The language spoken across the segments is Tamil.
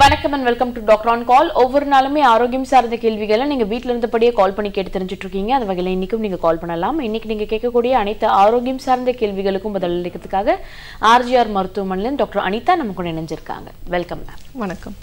வணக்கம் and welcome to doctor on call ஒவ்வொரு நாளுமே ஆரோக்கியம் சார்ந்த கேள்விகளை நீங்க வீட்டில் இருந்தபடியே கால் பண்ணி கேட்டு தெரிஞ்சுட்டு இருக்கீங்க அந்த வகையில் இன்னைக்கும் நீங்க கால் பண்ணலாம். இன்னைக்கு நீங்க கேட்கக்கூடிய அனைத்து ஆரோக்கியம் சார்ந்த கேள்விகளுக்கும் பதில் அளிக்கிறதுக்காக ஆர்ஜிஆர் மருத்துவமனையில் டாக்டர் அனிதா நம்ம கூட இணைஞ்சிருக்காங்க. வெல்கம் மேம் வணக்கம்.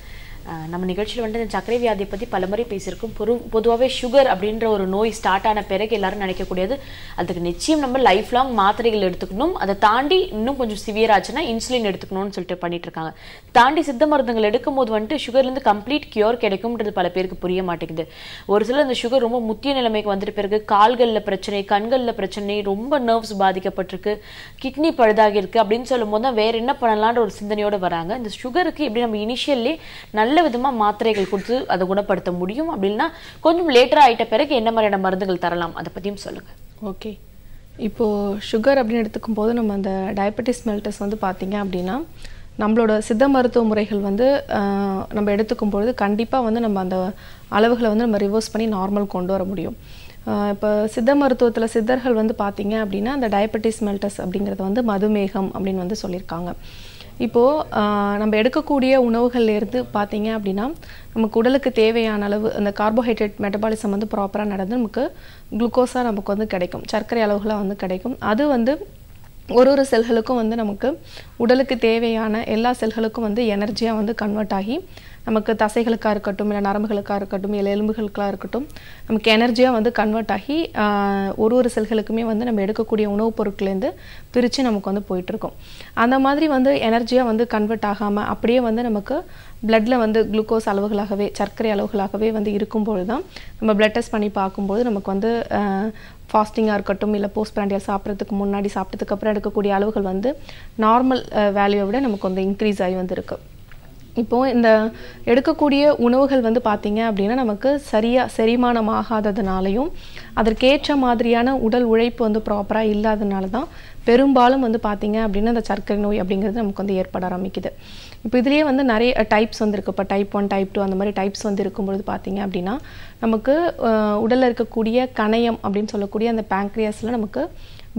நம்ம நிகழ்ச்சியில் வந்து இந்த சர்க்கரை வியாதியை பற்றி பலமுறை பேசியிருக்கோம். பொரு பொதுவாகவே சுகர் அப்படின்ற ஒரு நோய் ஸ்டார்ட் ஆன பிறகு எல்லாரும் நினைக்கக்கூடியது அதுக்கு நிச்சயம் நம்ம லைஃப் லாங் மாத்திரைகள் எடுத்துக்கணும். அதை தாண்டி இன்னும் கொஞ்சம் சிவியர் ஆச்சுன்னா இன்சுலின் எடுத்துக்கணும்னு சொல்லிட்டு பண்ணிட்டு இருக்காங்க தாண்டி சித்த மருந்துகள் எடுக்கும் போது வந்துட்டு சுகர்லேருந்து கம்ப்ளீட் கியூர் கிடைக்கும்ன்றது பல பேருக்கு புரிய மாட்டேங்குது. ஒரு சிலர் இந்த சுகர் ரொம்ப முத்திய நிலைமைக்கு வந்துட்டு பிறகு கால்களில் பிரச்சனை கண்களில் பிரச்சனை ரொம்ப நர்வ்ஸ் பாதிக்கப்பட்டிருக்கு கிட்னி பழுதாகி இருக்கு அப்படின்னு சொல்லும் போது தான் வேற என்ன பண்ணலான்ற ஒரு சிந்தனையோடு வராங்க. இந்த சுகருக்கு எப்படி நம்ம இனிஷியல்லி நல்ல விதமா மாத்திரைகள் கொடுத்து அதை குணப்படுத்த முடியும் அப்படின்னா கொஞ்சம் லேட்டராக ஆகிட்ட பிறகு என்ன மாதிரியான மருந்துகள் தரலாம்? அதை பற்றியும் சொல்லுங்கள் ஓகே இப்போது சுகர் அப்படின்னு எடுத்துக்கும் போது நம்ம அந்த டயபெட்டிஸ் மெல்டஸ் வந்து பார்த்தீங்க அப்படின்னா நம்மளோட சித்த மருத்துவ முறைகள் வந்து நம்ம எடுத்துக்கும் பொழுது கண்டிப்பாக வந்து நம்ம அந்த அளவுகளை வந்து நம்ம ரிவர்ஸ் பண்ணி நார்மல் கொண்டு வர முடியும். இப்போ சித்த மருத்துவத்தில் சித்தர்கள் வந்து பார்த்தீங்க அப்படின்னா அந்த டயபெட்டிஸ் மெல்டஸ் அப்படிங்கிறது வந்து மதுமேகம் அப்படின்னு வந்து சொல்லியிருக்காங்க. இப்போது நம்ம எடுக்கக்கூடிய உணவுகள்லேருந்து பார்த்தீங்க அப்படின்னா நமக்கு உடலுக்கு தேவையான அளவு அந்த கார்போஹைட்ரேட் மெட்டபாலிசம் வந்து ப்ராப்பராக நடந்து நமக்கு குளுக்கோஸாக நமக்கு வந்து கிடைக்கும். சர்க்கரை அளவுகளாக வந்து கிடைக்கும். அது வந்து ஒரு ஒரு செல்களுக்கும் வந்து நமக்கு உடலுக்கு தேவையான எல்லா செல்களுக்கும் வந்து எனர்ஜியாக வந்து கன்வெர்ட் ஆகி நமக்கு தசைகளுக்காக இருக்கட்டும் இல்லை நரம்புகளுக்காக இருக்கட்டும் இல்லை எலும்புகளுக்காக இருக்கட்டும் நமக்கு எனர்ஜியாக வந்து கன்வெர்ட் ஆகி ஒரு ஒரு செல்களுக்குமே வந்து நம்ம எடுக்கக்கூடிய உணவுப் பொருட்கள்லேருந்து பிரித்து நமக்கு வந்து போயிட்டுருக்கும். அந்த மாதிரி வந்து எனர்ஜியாக வந்து கன்வெர்ட் ஆகாமல் அப்படியே வந்து நமக்கு பிளட்டில் வந்து குளுக்கோஸ் அளவுகளாகவே சர்க்கரை அளவுகளாகவே வந்து இருக்கும்பொழுது தான் நம்ம பிளட் டெஸ்ட் பண்ணி பார்க்கும்போது நமக்கு வந்து ஃபாஸ்டிங்காக இருக்கட்டும் இல்லை போஸ்ட் பிராண்டியல் சாப்பிட்றதுக்கு முன்னாடி சாப்பிட்டதுக்கப்புறம் எடுக்கக்கூடிய அளவுகள் வந்து நார்மல் வேல்யூவை விட நமக்கு வந்து இன்க்ரீஸ் ஆகி வந்திருக்கு. இப்போது இந்த எடுக்கக்கூடிய உணவுகள் வந்து பார்த்திங்க அப்படின்னா நமக்கு சரியாக செரிமானம் ஆகாததுனாலையும் அதற்கேற்ற மாதிரியான உடல் உழைப்பு வந்து ப்ராப்பராக இல்லாததுனால தான் பெரும்பாலும் வந்து பார்த்திங்க அப்படின்னா அந்த சர்க்கரை நோய் அப்படிங்கிறது நமக்கு வந்து ஏற்பட ஆரம்பிக்குது. இப்போ இதுலேயே வந்து நிறைய டைப்ஸ் வந்துருக்கு இப்போ டைப் ஒன் டைப் டூ அந்த மாதிரி டைப்ஸ் வந்து இருக்கும்பொழுது பார்த்தீங்க அப்படின்னா நமக்கு உடலில் இருக்கக்கூடிய கணையம் அப்படின்னு சொல்லக்கூடிய அந்த பேங்க்ரியாஸில் நமக்கு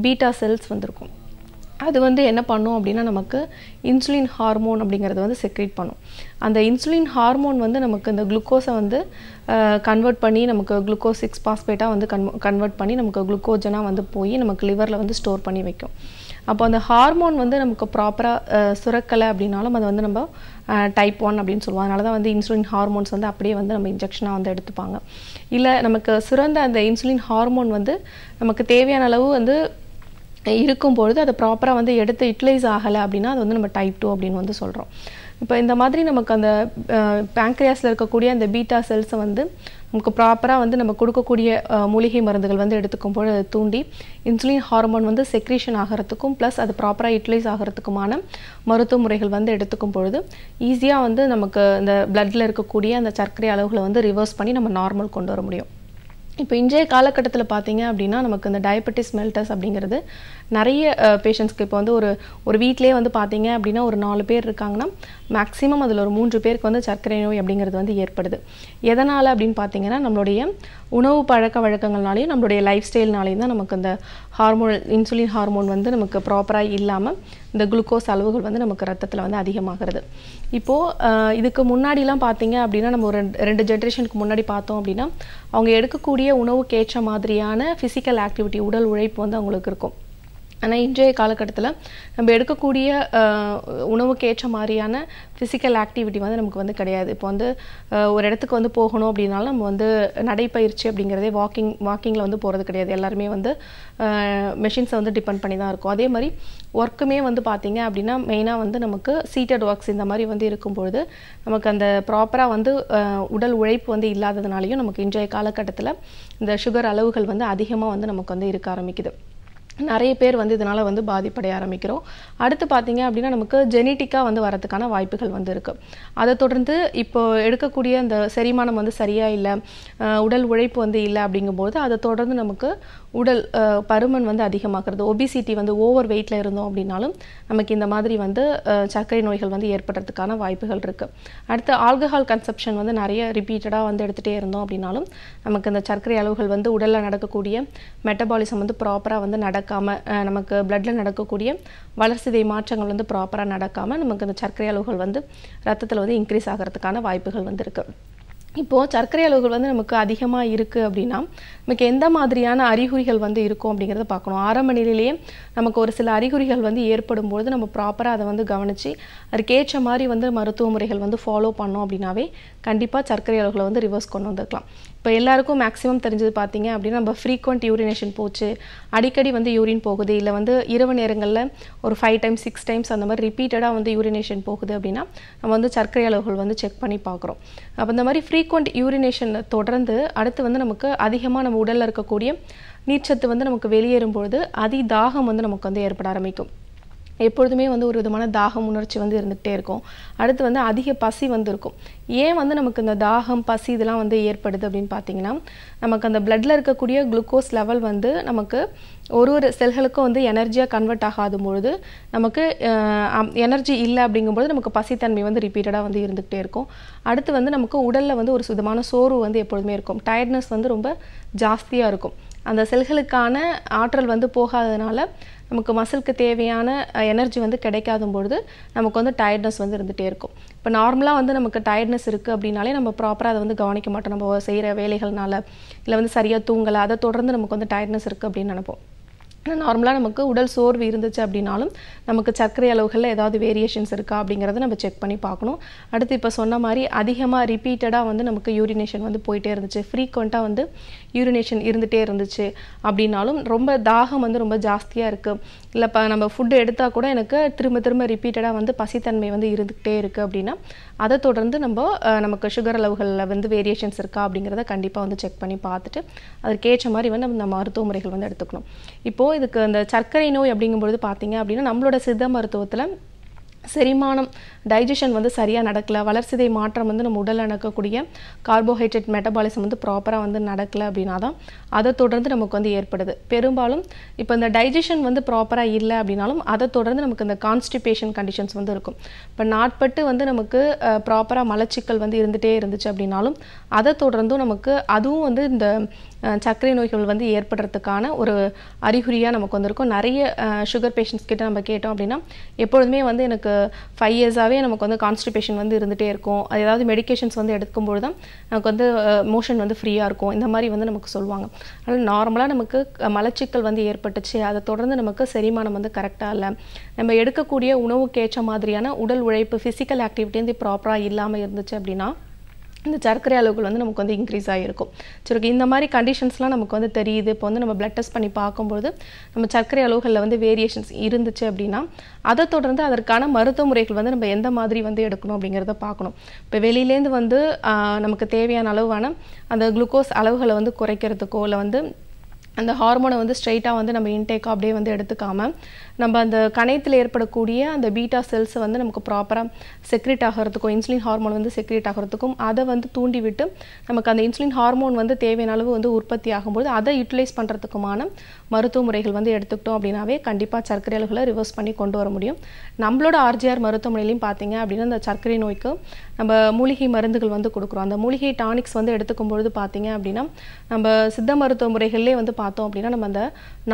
பீட்டா செல்ஸ் வந்திருக்கும். அது வந்து என்ன பண்ணும் அப்படின்னா நமக்கு இன்சுலின் ஹார்மோன் அப்படிங்கிறது வந்து செக்ரேட் பண்ணும். அந்த இன்சுலின் ஹார்மோன் வந்து நமக்கு இந்த குளுக்கோஸை வந்து கன்வெர்ட் பண்ணி நமக்கு குளுக்கோஸ் சிக்ஸ் பாஸ்பேட்டாக வந்து கன் கன்வெர்ட் பண்ணி நமக்கு குளுக்கோஜனாக வந்து போய் நமக்கு லிவரில் வந்து ஸ்டோர் பண்ணி வைக்கும். அப்போ அந்த ஹார்மோன் வந்து நமக்கு ப்ராப்பராக சுரக்கலை அப்படின்னாலும் அதை வந்து நம்ம டைப் ஒன் அப்படின்னு சொல்லுவோம். அதனால தான் வந்து இன்சுலின் ஹார்மோன்ஸ் வந்து அப்படியே வந்து நம்ம இன்ஜெக்ஷனாக வந்து எடுத்துப்பாங்க. இல்லை நமக்கு சுரந்த அந்த இன்சுலின் ஹார்மோன் வந்து நமக்கு தேவையான அளவு வந்து இருக்கும் பொழுது அதை ப்ராப்பராக வந்து எடுத்து யூட்டிலைஸ் ஆகலை அப்படின்னா அது வந்து நம்ம டைப் டூ அப்படின்னு வந்து சொல்கிறோம் இப்போ இந்த மாதிரி நமக்கு அந்த பேங்க்ரியாஸில் இருக்கக்கூடிய அந்த பீட்டா செல்ஸை வந்து நமக்கு ப்ராப்பராக வந்து நம்ம கொடுக்கக்கூடிய மூலிகை மருந்துகள் வந்து எடுத்துக்கும் பொழுது அதை தூண்டி இன்சுலின் ஹார்மோன் வந்து செக்ரீஷன் ஆகிறதுக்கும் ப்ளஸ் அது ப்ராப்பராக யூட்டிலைஸ் ஆகிறதுக்குமான மருத்துவ முறைகள் வந்து எடுத்துக்கும் பொழுது ஈஸியாக வந்து நமக்கு இந்த பிளட்டில் இருக்கக்கூடிய அந்த சர்க்கரை அளவுகளை வந்து ரிவர்ஸ் பண்ணி நம்ம நார்மல் கொண்டு வர முடியும். இப்போ இன்றைய காலகட்டத்தில் பார்த்தீங்க அப்படின்னா நமக்கு இந்த டயபெட்டிஸ் மெல்டஸ் அப்படிங்கிறது நிறைய பேஷண்ட்ஸ்க்கு இப்போ வந்து ஒரு ஒரு வீட்டிலே வந்து பார்த்தீங்க அப்படின்னா ஒரு நாலு பேர் இருக்காங்கன்னா மேக்ஸிமம் அதில் ஒரு மூன்று பேருக்கு வந்து சர்க்கரை நோய் அப்படிங்கிறது வந்து ஏற்படுது. எதனால் அப்படின்னு பார்த்தீங்கன்னா நம்மளுடைய உணவு பழக்க வழக்கங்கள்னாலையும் நம்மளுடைய லைஃப் ஸ்டைல்னாலையும் தான் நமக்கு இந்த ஹார்மோன் இன்சுலின் ஹார்மோன் வந்து நமக்கு ப்ராப்பராக இல்லாமல் இந்த குளுக்கோஸ் அளவுகள் வந்து நமக்கு ரத்தத்தில் வந்து அதிகமாகிறது. இப்போது இதுக்கு முன்னாடிலாம் பார்த்தீங்க அப்படின்னா நம்ம ஒரு ரெண்டு- ரெண்டு ஜென்ரேஷனுக்கு முன்னாடி பார்த்தோம் அப்படின்னா அவங்க எடுக்கக்கூடிய உணவுக்கேற்ற மாதிரியான ஃபிசிக்கல் ஆக்டிவிட்டி உடல் உழைப்பு வந்து அவங்களுக்கு இருக்கும். ஆனால் இன்றைய காலகட்டத்தில் நம்ம எடுக்கக்கூடிய உணவுக்கு ஏற்ற மாதிரியான ஃபிசிக்கல் ஆக்டிவிட்டி வந்து நமக்கு வந்து கிடையாது. இப்போ வந்து ஒரு இடத்துக்கு வந்து போகணும் அப்படின்னாலும் நம்ம வந்து நடைப்பயிற்சி அப்படிங்கிறதே வாக்கிங் வாக்கிங்கில் வந்து போகிறது கிடையாது. எல்லாருமே வந்து மெஷின்ஸை வந்து டிபெண்ட் பண்ணி தான் இருக்கும். அதே மாதிரி ஒர்க்குமே வந்து பார்த்தீங்க அப்படின்னா மெயினாக வந்து நமக்கு சீட்டட் ஒர்க்ஸ் இந்த மாதிரி வந்து இருக்கும்பொழுது நமக்கு அந்த ப்ராப்பராக வந்து உடல் உழைப்பு வந்து இல்லாததுனாலையும் நமக்கு இன்றைய காலகட்டத்தில் இந்த சுகர் அளவுகள் வந்து அதிகமாக வந்து நமக்கு வந்து இருக்க ஆரம்பிக்குது. நிறைய பேர் வந்து இதனால் வந்து பாதிப்படைய ஆரம்பிக்கிறோம். அடுத்து பார்த்தீங்க அப்படின்னா நமக்கு ஜெனட்டிக்காக வந்து வரதுக்கான வாய்ப்புகள் வந்து இருக்குது அதை தொடர்ந்து இப்போ எடுக்கக்கூடிய அந்த செரிமானம் வந்து சரியாக இல்லை உடல் உழைப்பு வந்து இல்லை அப்படிங்கும்போது அதை தொடர்ந்து நமக்கு உடல் பருமன் வந்து அதிகமாகிறது ஒபிசிட்டி வந்து ஓவர் வெயிட்டில் இருந்தோம் அப்படின்னாலும் நமக்கு இந்த மாதிரி வந்து சர்க்கரை நோய்கள் வந்து ஏற்படுறதுக்கான வாய்ப்புகள் இருக்குது அடுத்து ஆல்கஹால் கன்சப்ஷன் வந்து நிறைய ரிப்பீட்டடாக வந்து எடுத்துகிட்டே இருந்தோம் அப்படின்னாலும் நமக்கு இந்த சர்க்கரை அளவுகள் வந்து உடலில் நடக்கக்கூடிய மெட்டபாலிசம் வந்து ப்ராப்பராக வந்து நடக்காம நடக்காமல் நமக்கு பிளட்ல நடக்கக்கூடிய வளர்சிதை மாற்றங்கள் வந்து ப்ராப்பராக நடக்காமல் நமக்கு இந்த சர்க்கரை அளவுகள் வந்து ரத்தத்தில் வந்து இன்க்ரீஸ் ஆகிறதுக்கான வாய்ப்புகள் வந்து இருக்குது இப்போது சர்க்கரை அளவுகள் வந்து நமக்கு அதிகமாக இருக்குது அப்படின்னா நமக்கு எந்த மாதிரியான அறிகுறிகள் வந்து இருக்கும் அப்படிங்கிறத பார்க்கணும். ஆரம்ப நிலையிலேயே நமக்கு ஒரு சில அறிகுறிகள் வந்து ஏற்படும் பொழுது நம்ம ப்ராப்பராக அதை வந்து கவனித்து அதுக்கேற்ற மாதிரி வந்து மருத்துவ முறைகள் வந்து ஃபாலோ பண்ணோம் அப்படின்னாவே கண்டிப்பாக சர்க்கரை அளவுகளை வந்து ரிவர்ஸ் கொண்டு வந்துருக்கலாம் இப்போ எல்லாருக்கும் மேக்ஸிமம் தெரிஞ்சது பார்த்தீங்க அப்படின்னா நம்ம ஃப்ரீக்வெண்ட் யூரினேஷன் போச்சு. அடிக்கடி வந்து யூரின் போகுது. இல்லை வந்து இரவு நேரங்களில் ஒரு ஃபைவ் டைம்ஸ் சிக்ஸ் டைம்ஸ் அந்த மாதிரி ரிப்பீட்டடாக வந்து யூரினேஷன் போகுது அப்படின்னா நம்ம வந்து சர்க்கரை அளவுகள் வந்து செக் பண்ணி பார்க்குறோம் அப்போ இந்த மாதிரி ஃப்ரீக்வெண்ட் யூரினேஷன் தொடர்ந்து அடுத்து வந்து நமக்கு அதிகமாக நம்ம உடலில் இருக்கக்கூடிய நீர்ச்சத்து வந்து நமக்கு வெளியேறும் பொழுது அதி தாகம் வந்து நமக்கு வந்து ஏற்பட ஆரம்பிக்கும். எப்பொழுதுமே வந்து ஒரு விதமான தாகம் உணர்ச்சி வந்து இருந்துகிட்டே இருக்கும். அடுத்து வந்து அதிக பசி வந்து இருக்கும் ஏன் வந்து நமக்கு இந்த தாகம் பசி இதெல்லாம் வந்து ஏற்படுது அப்படின்னு பார்த்தீங்கன்னா நமக்கு அந்த பிளட்டில் இருக்கக்கூடிய குளுக்கோஸ் லெவல் வந்து நமக்கு ஒரு ஒரு செல்களுக்கும் வந்து எனர்ஜியாக கன்வெர்ட் ஆகாத பொழுது நமக்கு எனர்ஜி இல்லை அப்படிங்கும்போது நமக்கு பசித்தன்மை வந்து ரிப்பீட்டடாக வந்து இருந்துகிட்டே இருக்கும். அடுத்து வந்து நமக்கு உடலில் வந்து ஒரு சுதமான சோர்வு வந்து எப்பொழுதுமே இருக்கும். டயர்ட்னஸ் வந்து ரொம்ப ஜாஸ்தியாக இருக்கும். அந்த செல்களுக்கான ஆற்றல் வந்து போகாததுனால நமக்கு மசிலுக்கு தேவையான எனர்ஜி வந்து கிடைக்காத பொழுது நமக்கு வந்து டயர்ட்னஸ் வந்து இருந்துகிட்டே இருக்கும். இப்போ நார்மலாக வந்து நமக்கு டயர்ட்னஸ் இருக்குது அப்படின்னாலே நம்ம ப்ராப்பராக அதை வந்து கவனிக்க மாட்டோம். நம்ம செய்கிற வேலைகள்னால இல்லை வந்து சரியாக தூங்கலை அதை தொடர்ந்து நமக்கு வந்து டயர்ட்னஸ் இருக்குது அப்படின்னு நினைப்போம். நார்மலாக நமக்கு உடல் சோர்வு இருந்துச்சு அப்படின்னாலும் நமக்கு சர்க்கரை அளவுகளில் ஏதாவது வேரியேஷன்ஸ் இருக்கா அப்படிங்கிறத நம்ம செக் பண்ணி பார்க்கணும். அடுத்து இப்போ சொன்ன மாதிரி அதிகமாக ரிப்பீட்டடாக வந்து நமக்கு யூரினேஷன் வந்து போயிட்டே இருந்துச்சு. ஃப்ரீக்வெண்ட்டாக வந்து யூரினேஷன் இருந்துகிட்டே இருந்துச்சு அப்படின்னாலும் ரொம்ப தாகம் வந்து ரொம்ப ஜாஸ்தியாக இருக்குது இல்லை இப்போ நம்ம ஃபுட்டு எடுத்தால் கூட எனக்கு திரும்ப திரும்ப ரிப்பீட்டடாக வந்து பசித்தன்மை வந்து இருந்துக்கிட்டே இருக்குது அப்படின்னா அதை தொடர்ந்து நம்ம நமக்கு சுகர் அளவுகளில் வந்து வேரியேஷன்ஸ் இருக்கா அப்படிங்கிறத கண்டிப்பாக வந்து செக் பண்ணி பார்த்துட்டு அதற்கேற்ற மாதிரி வந்து நம்ம மருத்துவ முறைகள் வந்து எடுத்துக்கணும். இப்போது இதுக்கு இந்த சர்க்கரை நோய் அப்படிங்கும்பொழுது பார்த்தீங்க அப்படின்னா நம்மளோட சித்த மருத்துவத்தில் செரிமானம் டைஜஷன் வந்து சரியாக நடக்கலை வளர்சிதை மாற்றம் வந்து நம்ம உடலில் நடக்கக்கூடிய கார்போஹைட்ரேட் மெட்டபாலிசம் வந்து ப்ராப்பராக வந்து நடக்கலை அப்படின்னா தான் அதை தொடர்ந்து நமக்கு வந்து ஏற்படுது. பெரும்பாலும் இப்போ இந்த டைஜஷன் வந்து ப்ராப்பராக இல்லை அப்படின்னாலும் அதை தொடர்ந்து நமக்கு இந்த கான்ஸ்டிபேஷன் கண்டிஷன்ஸ் வந்து இருக்கும். இப்போ நாட்பட்டு வந்து நமக்கு ப்ராப்பராக மலச்சிக்கல் வந்து இருந்துகிட்டே இருந்துச்சு அப்படின்னாலும் அதை தொடர்ந்தும் நமக்கு அதுவும் வந்து இந்த சர்க்கரை நோய்கள் வந்து ஏற்படுறதுக்கான ஒரு அறிகுறியாக நமக்கு வந்திருக்கும். நிறைய சுகர் பேஷண்ட்ஸ் கிட்ட நம்ம கேட்டோம் அப்படின்னா எப்பொழுதுமே வந்து எனக்கு ஃபைவ் இயர்ஸாகவே நமக்கு வந்து கான்ஸ்டிபேஷன் வந்து இருந்துகிட்டே இருக்கும். அது ஏதாவது மெடிக்கேஷன்ஸ் வந்து எடுக்கும்போது தான் நமக்கு வந்து மோஷன் வந்து ஃப்ரீயாக இருக்கும். இந்த மாதிரி வந்து நமக்கு சொல்லுவாங்க. அதனால் நார்மலாக நமக்கு மலச்சிக்கல் வந்து ஏற்பட்டுச்சு. அதை தொடர்ந்து நமக்கு செரிமானம் வந்து கரெக்டாக இல்லை. நம்ம எடுக்கக்கூடிய உணவுக்கேற்ற மாதிரியான உடல் உழைப்பு ஃபிசிக்கல் ஆக்டிவிட்டி வந்து ப்ராப்பராக இல்லாமல் இருந்துச்சு அப்படின்னா இந்த சர்க்கரை அளவுகள் வந்து நமக்கு வந்து இன்க்ரீஸ் ஆகிருக்கும் சரி இந்த மாதிரி கண்டிஷன்ஸ்லாம் நமக்கு வந்து தெரியுது. இப்போ வந்து நம்ம பிளட் டெஸ்ட் பண்ணி பார்க்கும்போது நம்ம சர்க்கரை அளவுகளில் வந்து வேரியேஷன்ஸ் இருந்துச்சு அப்படின்னா அதை தொடர்ந்து அதற்கான மருத்துவ முறைகள் வந்து நம்ம எந்த மாதிரி வந்து எடுக்கணும் அப்படிங்கிறத பார்க்கணும். இப்போ வெளியிலேருந்து வந்து நமக்கு தேவையான அளவான அந்த குளுக்கோஸ் அளவுகளை வந்து குறைக்கிறதுக்கோ இல்லை வந்து அந்த ஹார்மோனை வந்து ஸ்ட்ரைட்டாக வந்து நம்ம இன்டேக்காக அப்படியே வந்து எடுத்துக்காமல் நம்ம அந்த கணையத்தில் ஏற்படக்கூடிய அந்த பீட்டா செல்ஸை வந்து நமக்கு ப்ராப்பராக செக்ரேட் ஆகிறதுக்கும் இன்சுலின் ஹார்மோன் வந்து செக்ரேட் ஆகிறதுக்கும் அதை வந்து தூண்டிவிட்டு நமக்கு அந்த இன்சுலின் ஹார்மோன் வந்து தேவையான அளவு வந்து உற்பத்தி ஆகும்போது அதை யூட்டிலைஸ் பண்ணுறதுக்குமான மருத்துவ முறைகள் வந்து எடுத்துக்கிட்டோம் அப்படின்னாவே கண்டிப்பாக சர்க்கரை அளவுகளை ரிவர்ஸ் பண்ணி கொண்டு வர முடியும். நம்மளோட ஆர்ஜிஆர் மருத்துவமனையிலையும் பார்த்தீங்க அப்படின்னா அந்த சர்க்கரை நோய்க்கு நம்ம மூலிகை மருந்துகள் வந்து கொடுக்குறோம். அந்த மூலிகை டானிக்ஸ் வந்து எடுத்துக்கும் பொழுது பார்த்தீங்க அப்படின்னா நம்ம சித்த மருத்துவ முறைகள்லேயே வந்து பார்த்தோம் அப்படின்னா நம்ம அந்த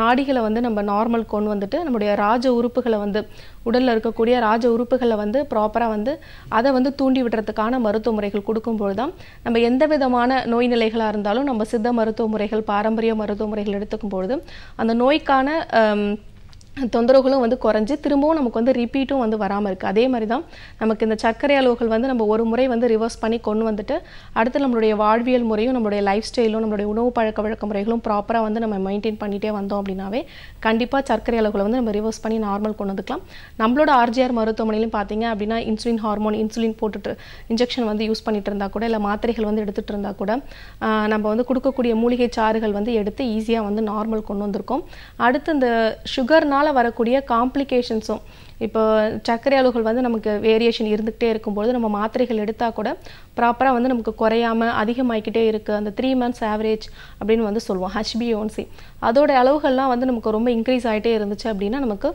நாடிகளை வந்து நம்ம நார்மல் கொண்டு வந்துட்டு நம்முடைய ராஜ உறுப்புகளை வந்து உடலில் இருக்கக்கூடிய ராஜ உறுப்புகளை வந்து ப்ராப்பராக வந்து அதை வந்து தூண்டி விடுறதுக்கான மருத்துவ முறைகள் கொடுக்கும்போது தான் நம்ம எந்த விதமான நோய் நிலைகளாக இருந்தாலும் நம்ம சித்த மருத்துவ முறைகள் பாரம்பரிய மருத்துவ முறைகள் எடுத்துக்கும் பொழுது அந்த நோய்க்கான தொந்தரவுகளும் வந்து குறைஞ்சி திரும்பவும் நமக்கு வந்து ரிப்பீட்டும் வந்து வராமல் இருக்குது அதே மாதிரி தான் நமக்கு இந்த சர்க்கரை அளவுகள் வந்து நம்ம ஒரு முறை வந்து ரிவர்ஸ் பண்ணி கொண்டு வந்துட்டு அடுத்து நம்மளுடைய வாழ்வியல் முறையும் நம்மளுடைய லைஃப் ஸ்டைலும் நம்மளுடைய உணவு பழக்க வழக்க முறைகளும் ப்ராப்பராக வந்து நம்ம மெயின்டைன் பண்ணிகிட்டே வந்தோம் அப்படின்னாவே கண்டிப்பாக சர்க்கரை அளவுகளை வந்து நம்ம ரிவர்ஸ் பண்ணி நார்மல் கொண்டு வந்துக்கலாம். நம்மளோட ஆர்ஜிஆர் மருத்துவமனையிலும் பார்த்தீங்க அப்படின்னா இன்சுலின் ஹார்மோன் இன்சுலின் போட்டுட்டு இன்ஜெக்ஷன் வந்து யூஸ் பண்ணிட்டு இருந்தால் கூட இல்லை மாத்திரைகள் வந்து எடுத்துகிட்டு இருந்தால் கூட நம்ம வந்து கொடுக்கக்கூடிய மூலிகை சாறுகள் வந்து எடுத்து ஈஸியாக வந்து நார்மல் கொண்டு வந்திருக்கோம். அடுத்து இந்த சுகர்னால் அதனால் வரக்கூடிய காம்ப்ளிகேஷன்ஸும் இப்போ சர்க்கரை அளவுகள் வந்து நமக்கு வேரியேஷன் இருந்துகிட்டே இருக்கும்போது நம்ம மாத்திரைகள் எடுத்தால் கூட ப்ராப்பராக வந்து நமக்கு குறையாமல் அதிகமாகிக்கிட்டே இருக்குது அந்த த்ரீ மந்த்ஸ் ஆவரேஜ் அப்படின்னு வந்து சொல்லுவோம் ஹெச்பிஓன்சி அதோட அளவுகள்லாம் வந்து நமக்கு ரொம்ப இன்க்ரீஸ் ஆகிட்டே இருந்துச்சு அப்படின்னா நமக்கு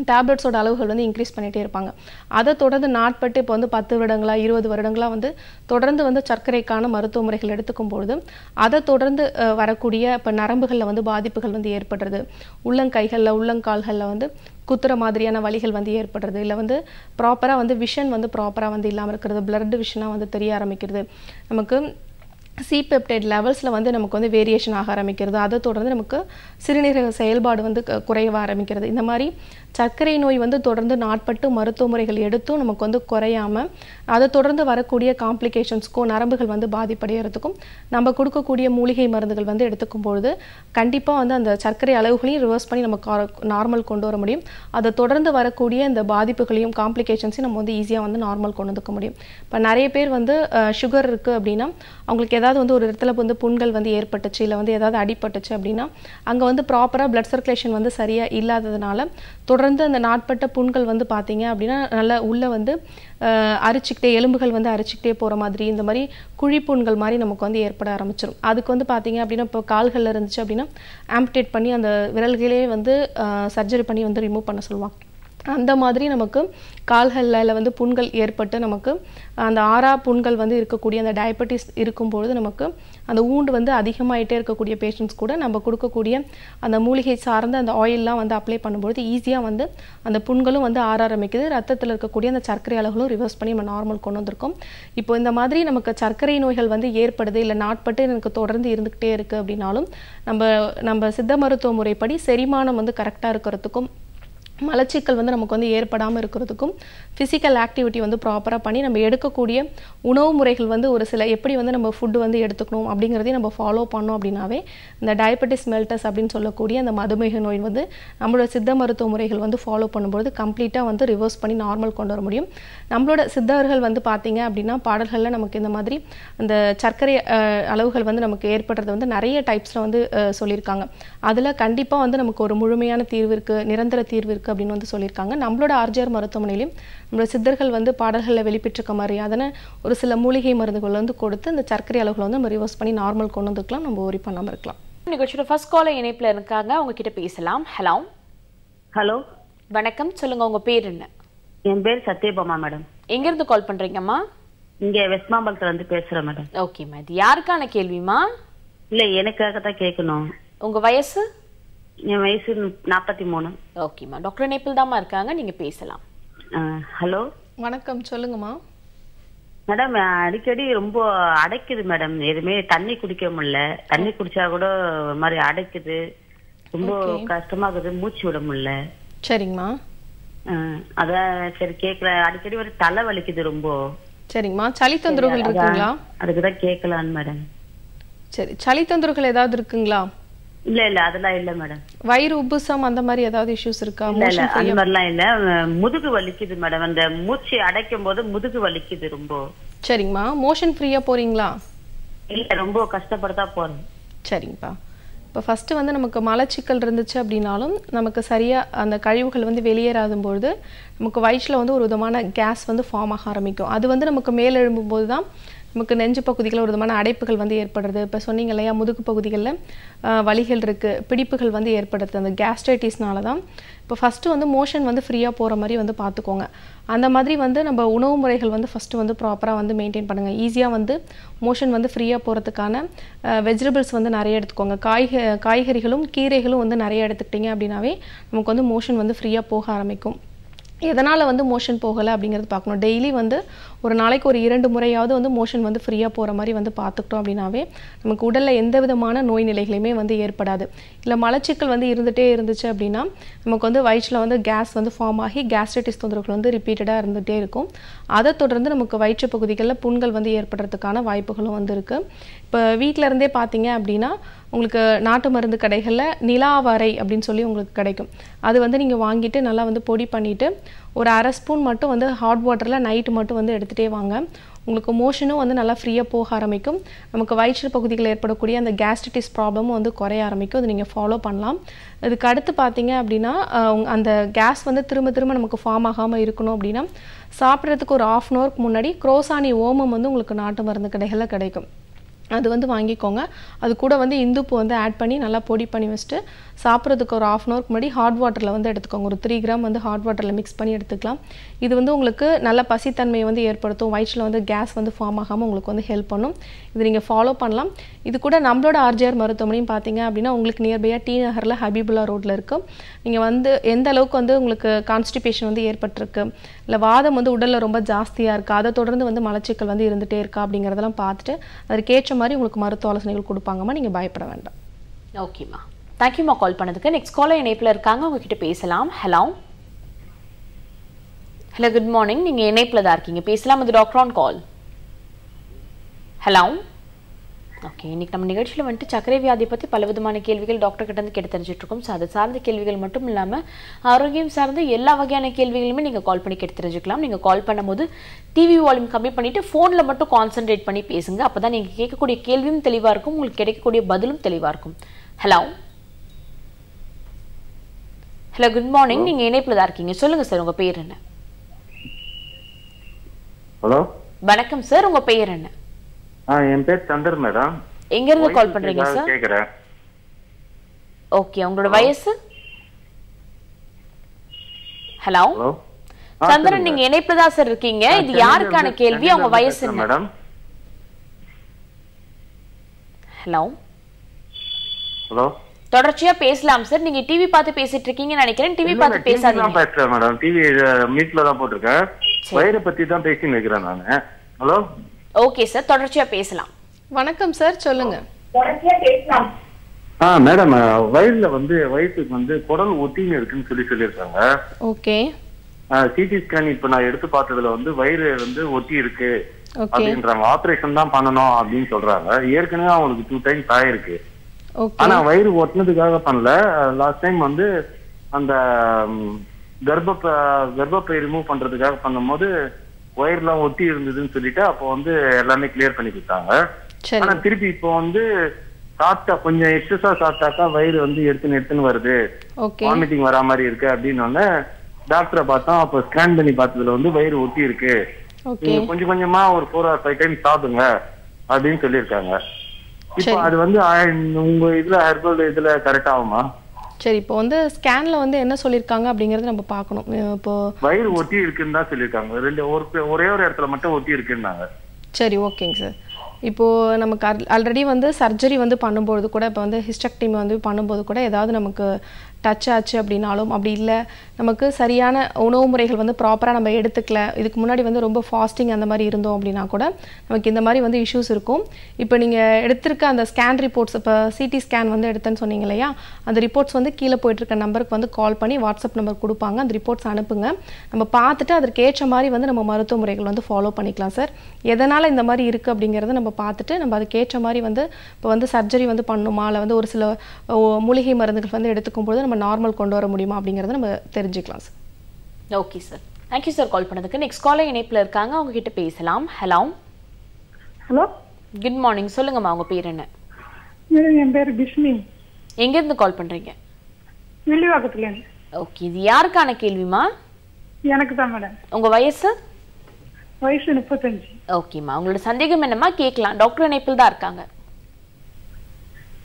டேப்லெட்ஸோட அளவுகள் வந்து இன்க்ரீஸ் பண்ணிகிட்டே இருப்பாங்க. அதை தொடர்ந்து நாட்பட்டு இப்போ வந்து பத்து வருடங்களா இருபது வருடங்களா வந்து தொடர்ந்து வந்து சர்க்கரைக்கான மருத்துவ முறைகள் எடுத்துக்கும் பொழுது அதை தொடர்ந்து வரக்கூடிய இப்போ நரம்புகளில் வந்து பாதிப்புகள் வந்து ஏற்படுறது. உள்ளங்கைகளில் உள்ளங்கால்களில் வந்து குத்துற மாதிரியான வழிகள் வந்து ஏற்படுறது. இல்லை வந்து ப்ராப்பராக வந்து விஷன் வந்து ப்ராப்பராக வந்து இல்லாமல் இருக்கிறது. பிளட் விஷனாக வந்து தெரிய ஆரம்பிக்கிறது. நமக்கு சிபெப்டைட் லெவல்ஸில் வந்து நமக்கு வந்து வேரியேஷன் ஆக ஆரம்பிக்கிறது. அதை தொடர்ந்து நமக்கு சிறுநீரக செயல்பாடு வந்து க- குறைய ஆரம்பிக்கிறது. இந்த மாதிரி சர்க்கரை நோய் வந்து தொடர்ந்து நாட்பட்டு மருத்துவ முறைகள் எடுத்தும் நமக்கு வந்து குறையாமல் அதை தொடர்ந்து வரக்கூடிய காம்ப்ளிகேஷன்ஸ்க்கும் நரம்புகள் வந்து பாதிப்படைகிறதுக்கும் நம்ம கொடுக்கக்கூடிய மூலிகை மருந்துகள் வந்து எடுத்துக்கும் பொழுது கண்டிப்பாக வந்து அந்த சர்க்கரை அளவுகளையும் ரிவர்ஸ் பண்ணி நம்ம நார்மல் கொண்டு வர முடியும். அதை தொடர்ந்து வரக்கூடிய இந்த பாதிப்புகளையும் காம்ப்ளிகேஷன்ஸையும் நம்ம வந்து ஈஸியாக வந்து நார்மல் கொண்டு வந்துக்க முடியும். இப்போ நிறைய பேர் வந்து சுகர் இருக்குது அப்படின்னா அவங்களுக்கு ஏதாவது வந்து ஒரு இடத்துல வந்து புண்கள் வந்து ஏற்பட்டுச்சு இல்லை வந்து ஏதாவது அடிபட்டுச்சு அப்படின்னா அங்கே வந்து ப்ராப்பராக ப்ளட் சர்க்குலேஷன் வந்து சரியாக இல்லாததுனால தொடர்ந்து அந்த நாட்பட்ட புண்கள் வந்து பார்த்தீங்க அப்படின்னா நல்லா உள்ளே வந்து அரிச்சிக்கிட்டே அரிச்சுக்கிட்டே எலும்புகள் வந்து அரிச்சுக்கிட்டே போகிற மாதிரி இந்த மாதிரி குழிப்புண்கள் மாதிரி நமக்கு வந்து ஏற்பட ஆரம்பிச்சிடும் அதுக்கு வந்து பார்த்தீங்க அப்படின்னா இப்போ கால்களில் இருந்துச்சு அப்படின்னா ஆம்பிடேட் பண்ணி அந்த விரல்களே வந்து சர்ஜரி பண்ணி வந்து ரிமூவ் பண்ண சொல்லுவாங்க. அந்த மாதிரி நமக்கு கால்களில் இல்லை வந்து புண்கள் ஏற்பட்டு நமக்கு அந்த ஆறா புண்கள் வந்து இருக்கக்கூடிய அந்த டயபெட்டிஸ் இருக்கும்பொழுது நமக்கு அந்த ஊண்டு வந்து அதிகமாயிட்டே இருக்கக்கூடிய பேஷண்ட்ஸ் கூட நம்ம கொடுக்கக்கூடிய அந்த மூலிகை சார்ந்த அந்த ஆயில்லாம் வந்து அப்ளை பண்ணும்பொழுது ஈஸியாக வந்து அந்த புண்களும் வந்து ஆற ஆரம்பிக்குது. ரத்தத்தில் இருக்கக்கூடிய அந்த சர்க்கரை அளவுகளும் ரிவர்ஸ் பண்ணி நம்ம நார்மல் கொண்டு வந்திருக்கோம். இப்போ இந்த மாதிரி நமக்கு சர்க்கரை நோய்கள் வந்து ஏற்படுது இல்லை நாட்பட்டு எனக்கு தொடர்ந்து இருந்துக்கிட்டே இருக்குது அப்படின்னாலும் நம்ம நம்ம சித்த மருத்துவ முறைப்படி செரிமானம் வந்து கரெக்டாக இருக்கிறதுக்கும் மலச்சிக்கல் வந்து நமக்கு வந்து ஏற்படாமல் இருக்கிறதுக்கும் ஃபிசிக்கல் ஆக்டிவிட்டி வந்து ப்ராப்பராக பண்ணி நம்ம எடுக்கக்கூடிய உணவு முறைகள் வந்து ஒரு சில எப்படி வந்து நம்ம ஃபுட்டு வந்து எடுத்துக்கணும் அப்படிங்கிறதையும் நம்ம ஃபாலோ பண்ணோம் அப்படின்னாவே இந்த டயபெட்டிஸ் மெல்டஸ் அப்படின்னு சொல்லக்கூடிய அந்த மதுமேக நோய் வந்து நம்மளோட சித்த மருத்துவ முறைகள் வந்து ஃபாலோ பண்ணும்போது கம்ப்ளீட்டாக வந்து ரிவர்ஸ் பண்ணி நார்மல் கொண்டு வர முடியும். நம்மளோட சித்தர்கள் வந்து பார்த்தீங்க அப்படின்னா பாடல்களில் நமக்கு இந்த மாதிரி அந்த சர்க்கரை அளவுகள் வந்து நமக்கு ஏற்படுறது வந்து நிறைய டைப்ஸில் வந்து சொல்லியிருக்காங்க. அதில் கண்டிப்பாக வந்து நமக்கு ஒரு முழுமையான தீர்வு இருக்குது நிரந்தர தீர்வு இருக்குது அப்படின்னு வந்து சொல்லியிருக்காங்க. நம்மளோட ஆர்ஜிஆர் மருத்துவமனையிலும் நம்மளோட சித்தர்கள் வந்து பாடல்களில் வெளிப்பட்டிருக்க மாதிரி அதனை ஒரு சில மூலிகை மருந்துகள் வந்து கொடுத்து இந்த சர்க்கரை அளவுகளை வந்து நம்ம ரிவர்ஸ் பண்ணி நார்மல் கொண்டு வந்துக்கலாம் நம்ம ஒரி பண்ணாமல் இருக்கலாம். நிகழ்ச்சியோட ஃபர்ஸ்ட் காலர் இணைப்புல இருக்காங்க. அவங்க கிட்ட பேசலாம். ஹலோ ஹலோ வணக்கம். சொல்லுங்க உங்க பேர் என்ன? என் பேர் சத்யபாமா மேடம். எங்க இருந்து கால் பண்றீங்கம்மா? இங்க வெஸ்ட் மாம்பலத்துல இருந்து பேசுறேன் மேடம். ஓகேம்மா இது யாருக்கான கேள்விமா இல்ல எனக்காக தான் கேட்கணும் உங்க வயசு? என் வயசு நாற்பத்தி மூணு ஓகேம்மா டாக்டர் இணைப்பில் தாம்மா இருக்காங்க நீங்க பேசலாம். ஹலோ? வணக்கம் சொல்லுங்கம்மா. மேடம் அடிக்கடி ரொம்ப அடைக்குது மேடம். எதுவுமே தண்ணி குடிக்க முடியல. தண்ணி குடிச்சா கூட ஒரு மாதிரி அடைக்குது. ரொம்ப கஷ்டமா இருக்குது. மூச்சு விட முடியல. சரிங்கம்மா. அதான் சரி கேட்கல அடிக்கடி ஒரு தலை வலிக்குது ரொம்ப. சரிங்கம்மா. சளி தொந்தரவுகள் இருக்குங்களா? அதுக்குதான் கேட்கலான்னு மேடம். சரி சளி தொந்தரவுகள் ஏதாவது இருக்குங்களா? இல்ல இல்ல அதெல்லாம் இல்ல மேடம். வயிறு உப்புசம் அந்த மாதிரி ஏதாவது இஷ்யூஸ் இருக்கா? இல்ல இல்ல அந்த மாதிரிலாம் இல்ல. முதுகு வலிக்குது மேடம். அந்த மூச்சு அடைக்கும் போது முதுகு வலிக்குது ரொம்ப. சரிங்கம்மா. மோஷன் ஃப்ரீயா போறீங்களா? இல்ல ரொம்ப கஷ்டப்பட்டுதான் போறேன். சரிங்கப்பா. இப்போ ஃபஸ்ட்டு வந்து நமக்கு மலச்சிக்கல் இருந்துச்சு அப்படின்னாலும் நமக்கு சரியாக அந்த கழிவுகள் வந்து வெளியேறாதும் பொழுது நமக்கு வயிற்றில் வந்து ஒரு விதமான கேஸ் வந்து ஃபார்ம் ஆக ஆரம்பிக்கும். அது வந்து நமக்கு மேல் எழும்பும்போது தான் நமக்கு நெஞ்சு பகுதிகளில் ஒரு விதமான அடைப்புகள் வந்து ஏற்படுறது. இப்போ சொன்னீங்க இல்லையா முதுகு பகுதிகளில் வலிகள் இருக்குது பிடிப்புகள் வந்து ஏற்படுறது. அந்த கேஸ்ட்ரைட்டிஸ்னால தான். இப்போ ஃபஸ்ட்டு வந்து மோஷன் வந்து ஃப்ரீயாக போகிற மாதிரி வந்து பார்த்துக்கோங்க அந்த மாதிரி வந்து நம்ம உணவு முறைகள் வந்து ஃபஸ்ட்டு வந்து ப்ராப்பராக வந்து மெயின்டைன் பண்ணுங்கள் ஈஸியாக வந்து மோஷன் வந்து ஃப்ரீயாக போகிறதுக்கான வெஜிடபிள்ஸ் வந்து நிறைய எடுத்துக்கோங்க. காய்க காய்கறிகளும் கீரைகளும் வந்து நிறைய எடுத்துக்கிட்டிங்க அப்படின்னாவே நமக்கு வந்து மோஷன் வந்து ஃப்ரீயாக போக ஆரம்பிக்கும். எதனால் வந்து மோஷன் போகலை அப்படிங்கிறது பார்க்கணும். டெய்லி வந்து ஒரு நாளைக்கு ஒரு இரண்டு முறையாவது வந்து மோஷன் வந்து ஃப்ரீயாக போகிற மாதிரி வந்து பார்த்துக்கிட்டோம் அப்படின்னாவே நமக்கு உடலில் எந்த விதமான நோய் நிலைகளையுமே வந்து ஏற்படாது. இல்லை மலச்சிக்கல் வந்து இருந்துகிட்டே இருந்துச்சு அப்படின்னா நமக்கு வந்து வயிற்றில் வந்து கேஸ் வந்து ஃபார்ம் ஆகி கேஸ்ட்ரைட்டிஸ் தொந்தரவுகள் வந்து ரிப்பீட்டடாக இருந்துகிட்டே இருக்கும். அதை தொடர்ந்து நமக்கு வயிற்று பகுதிகளில் புண்கள் வந்து ஏற்படுறதுக்கான வாய்ப்புகளும் வந்து இருக்குது இப்போ வீட்டில் இருந்தே பார்த்தீங்க அப்படின்னா உங்களுக்கு நாட்டு மருந்து கடைகளில் நிலாவரை அப்படின்னு சொல்லி உங்களுக்கு கிடைக்கும். அது வந்து நீங்கள் வாங்கிட்டு நல்லா வந்து பொடி பண்ணிவிட்டு ஒரு அரை ஸ்பூன் மட்டும் வந்து ஹாட் வாட்டரில் நைட்டு மட்டும் வந்து எடுத்துகிட்டே வாங்க. உங்களுக்கு மோஷனும் வந்து நல்லா ஃப்ரீயாக போக ஆரம்பிக்கும். நமக்கு வயிற்று பகுதிகளில் ஏற்படக்கூடிய அந்த கேஸ்ட்ரிட்டிஸ் ப்ராப்ளமும் வந்து குறைய ஆரம்பிக்கும். அது நீங்கள் ஃபாலோ பண்ணலாம். இதுக்கு அடுத்து பார்த்தீங்க அப்படின்னா அந்த கேஸ் வந்து திரும்ப திரும்ப நமக்கு ஃபார்ம் ஆகாமல் இருக்கணும் அப்படின்னா சாப்பிட்றதுக்கு ஒரு ஆஃப் அன் ஹவருக்கு முன்னாடி குரோசானி ஓமம் வந்து உங்களுக்கு நாட்டு மருந்து கடைகளில் கிடைக்கும். அது வந்து வாங்கிக்கோங்க. அது கூட வந்து இந்துப்பு வந்து ஆட் பண்ணி நல்லா பொடி பண்ணி வச்சுட்டு சாப்பிட்றதுக்கு ஒரு ஆஃப் அன் ஹவருக்கு முன்னாடி ஹாட் வாட்டரில் வந்து எடுத்துக்கோங்க. ஒரு த்ரீ கிராம் வந்து ஹாட் வாட்டரில் மிக்ஸ் பண்ணி எடுத்துக்கலாம். இது வந்து உங்களுக்கு நல்ல பசித்தன்மையை வந்து ஏற்படுத்தும். வயிற்றில் வந்து கேஸ் வந்து ஃபார்ம் ஆகாமல் உங்களுக்கு வந்து ஹெல்ப் பண்ணும். இது நீங்கள் ஃபாலோ பண்ணலாம். இது கூட நம்மளோட ஆர்ஜிஆர் மருத்துவமனையும் பார்த்தீங்க அப்படின்னா உங்களுக்கு நியர்பையாக டி நகரில் ஹபீபுல்லா ரோட்டில் இருக்கும் நீங்கள் வந்து எந்த அளவுக்கு வந்து உங்களுக்கு கான்ஸ்டிபேஷன் வந்து ஏற்பட்டிருக்கு இல்லை வாதம் வந்து உடலில் ரொம்ப ஜாஸ்தியாக இருக்கா அதை தொடர்ந்து வந்து மலச்சிக்கல் வந்து இருந்துகிட்டே இருக்கா அப்படிங்கிறதெல்லாம் பார்த்துட்டு அதற்கேற்ற மாதிரி உங்களுக்கு மருத்துவ ஆலோசனைகள் கொடுப்பாங்கம்மா. நீங்கள் பயப்பட வேண்டாம். ஓகேம்மா தேங்க்யூம்மா கால் பண்ணதுக்கு. நெக்ஸ்ட் காலர் இணைப்பில் இருக்காங்க. உங்ககிட்ட பேசலாம். ஹலோ ஹலோ குட் மார்னிங் நீங்கள் இணைப்பில் தான் இருக்கீங்க? பேசலாம். இது doctor on call hello okay இன்னைக்கு நம்ம நிகழ்ச்சியில் வந்துட்டு சர்க்கரை வியாதி பற்றி பல விதமான கேள்விகள் டாக்டர் கிட்ட இருந்து கேட்டு தெரிஞ்சுட்டு இருக்கோம் ஸோ அது சார்ந்த கேள்விகள் மட்டும் இல்லாமல் ஆரோக்கியம் சார்ந்த எல்லா வகையான கேள்விகளுமே நீங்கள் கால் பண்ணி கேட்டு தெரிஞ்சுக்கலாம். நீங்கள் கால் பண்ணும்போது டிவி வால்யூம் கம்மி பண்ணிட்டு ஃபோனில் மட்டும் கான்சென்ட்ரேட் பண்ணி பேசுங்க. அப்போ தான் நீங்கள் கேட்கக்கூடிய கேள்வியும் தெளிவாக இருக்கும். உங்களுக்கு கிடைக்கக்கூடிய பதிலும் தெளிவாக இருக்கும். ஹலோ ஹலோ குட் மார்னிங் நீங்கள் இணைப்பில் தான் இருக்கீங்க? சொல்லுங்கள் சார் உங்கள் பேர் என்ன? ஹலோ? வணக்கம் சார் உங்கள் பெயர் என்ன? ஆ என் பேர் சந்தர் மேடம். எங்கேருந்து கால் பண்ணுறீங்க சார்? கேக்குறேன் ஓகே உங்களோட வயசு? ஹலோ? சந்திரன் நீங்க இணைப்புல தான் சார் இருக்கீங்க. இது யாருக்கான கேள்வி? அவங்க வயசு என்ன? மேடம். ஹலோ? ஹலோ? தொடர்ச்சியா பேசலாம் சார். நீங்க டிவி பார்த்து பேசிட்டு இருக்கீங்கன்னு நினைக்கிறேன். டிவி பார்த்து பேசாதீங்க. மேடம். டிவி மீட்ல தான் போட்டிருக்கேன். வயிறை பத்தி தான் பேசின்னு இருக்கிறேன் நானு. ஹலோ? ஓகே சார் தொடர்ச்சியா பேசலாம். வணக்கம் சார் சொல்லுங்க. ஆ மேடம் வயிறுல வந்து வயிற்றுக்கு வந்து குடல் ஒட்டின்னு இருக்குன்னு சொல்லி சொல்லியிருக்காங்க. ஓகே. சிடி ஸ்கேன் இப்ப நான் எடுத்து பார்த்ததுல வந்து வயிறு வந்து ஒட்டி இருக்கு. அப்படின்றாங்க ஆபரேஷன் தான் பண்ணணும் அப்படின்னு சொல்றாங்க. ஏற்கனவே அவங்களுக்கு டூ டைம்ஸ் ஆயிருக்கு. ஓகே. ஆனா வயிறு ஒட்டினதுக்காக பண்ணல. லாஸ்ட் டைம் வந்து அந்த கர்ப்ப கர்ப்பப்பை ரிமூவ் பண்றதுக்காக பண்ணும்போது வயிறுலாம் ஒட்டி இருந்ததுன்னு சொல்லிட்டு அப்போ வந்து எல்லாமே கிளியர் பண்ணி கொடுத்தாங்க. ஆனா திருப்பி இப்போ வந்து சாப்பிட்டா கொஞ்சம் எக்ஸஸா சாப்பிட்டாக்கா வயிறு வந்து எடுத்துன்னு எடுத்துன்னு வருது. வாமிட்டிங் வரா மாதிரி இருக்கு அப்படின்னு டாக்டரை பார்த்தோம். அப்போ ஸ்கேன் பண்ணி பார்த்ததுல வந்து வயிறு ஒட்டி இருக்கு. நீங்க கொஞ்சம் கொஞ்சமா ஒரு ஃபோர் ஆர் ஃபைவ் டைம் சாப்பிடுங்க அப்படின்னு சொல்லியிருக்காங்க. இப்போ அது வந்து உங்க இதுல ஹெர்பல் இதுல கரெக்ட் ஆகுமா? சரி இப்போ வந்து ஸ்கேன்ல வந்து என்ன சொல்லியிருக்காங்க அப்படிங்கறத நம்ம பார்க்கணும். இப்போ வயிறு ஒட்டி இருக்குன்னு தான் சொல்லியிருக்காங்க ரெண்டு ஒரு ஒரே ஒரு இடத்துல மட்டும் ஒட்டி இருக்குன்னாங்க. சரி ஓகேங்க சார். இப்போது நமக்கு ஆல்ரெடி வந்து சர்ஜரி வந்து பண்ணும்போது கூட இப்போ வந்து ஹிஸ்டக்டிமி வந்து பண்ணும்போது கூட ஏதாவது நமக்கு டச் ஆச்சு அப்படின்னாலும் அப்படி இல்லை. நமக்கு சரியான உணவு முறைகள் வந்து ப்ராப்பராக நம்ம எடுத்துக்கல. இதுக்கு முன்னாடி வந்து ரொம்ப ஃபாஸ்டிங் அந்த மாதிரி இருந்தோம் அப்படின்னா கூட நமக்கு இந்த மாதிரி வந்து இஷ்யூஸ் இருக்கும். இப்போ நீங்கள் எடுத்திருக்க அந்த ஸ்கேன் ரிப்போர்ட்ஸ் இப்போ சிடி ஸ்கேன் வந்து எடுத்தேன்னு சொன்னீங்க இல்லையா? அந்த ரிப்போர்ட்ஸ் வந்து கீழே போயிட்டுருக்க நம்பருக்கு வந்து கால் பண்ணி வாட்ஸ்அப் நம்பர் கொடுப்பாங்க. அந்த ரிப்போர்ட்ஸ் அனுப்புங்க. நம்ம பார்த்துட்டு அதற்கு ஏற்ற மாதிரி வந்து நம்ம மருத்துவ முறைகள் வந்து ஃபாலோ பண்ணிக்கலாம் சார் எதனால் இந்த மாதிரி இருக்குது அப்படிங்கிறத நம்ம பார்த்துட்டு நம்ம அதுக்கேற்ற மாதிரி வந்து இப்போ வந்து சர்ஜரி வந்து பண்ணணுமா? இல்லை வந்து ஒரு சில ஓ, மூலிகை மருந்துகள் வந்து எடுத்துக்கும் பொழுது நம்ம நார்மல் கொண்டு வர முடியுமா அப்படிங்கிறத நம்ம தெரிஞ்சுக்கலாம் sir okay sir thank you sir call பண்ணதுக்கு. நெக்ஸ்ட் காலர் இணைப்புல இருக்காங்க. அவங்க கிட்ட பேசலாம். ஹலோ ஹலோ குட் மார்னிங் சொல்லுங்கம்மா உங்க பேர் என்ன? என் பேர் பிஸ்மி எங்க இருந்து கால் பண்றீங்க? வில்லிவாக்கத்துலேருந்து. ஓகே இது யாருக்கான கேள்விமா எனக்கு தான் மேடம் உங்க வயசு? வயசு முப்பத்தஞ்சு. ஓகேம்மா உங்களோட சந்தேகம் என்னம்மா? கேட்கலாம். டாக்டர் இணைப்பில் தான் இருக்காங்க.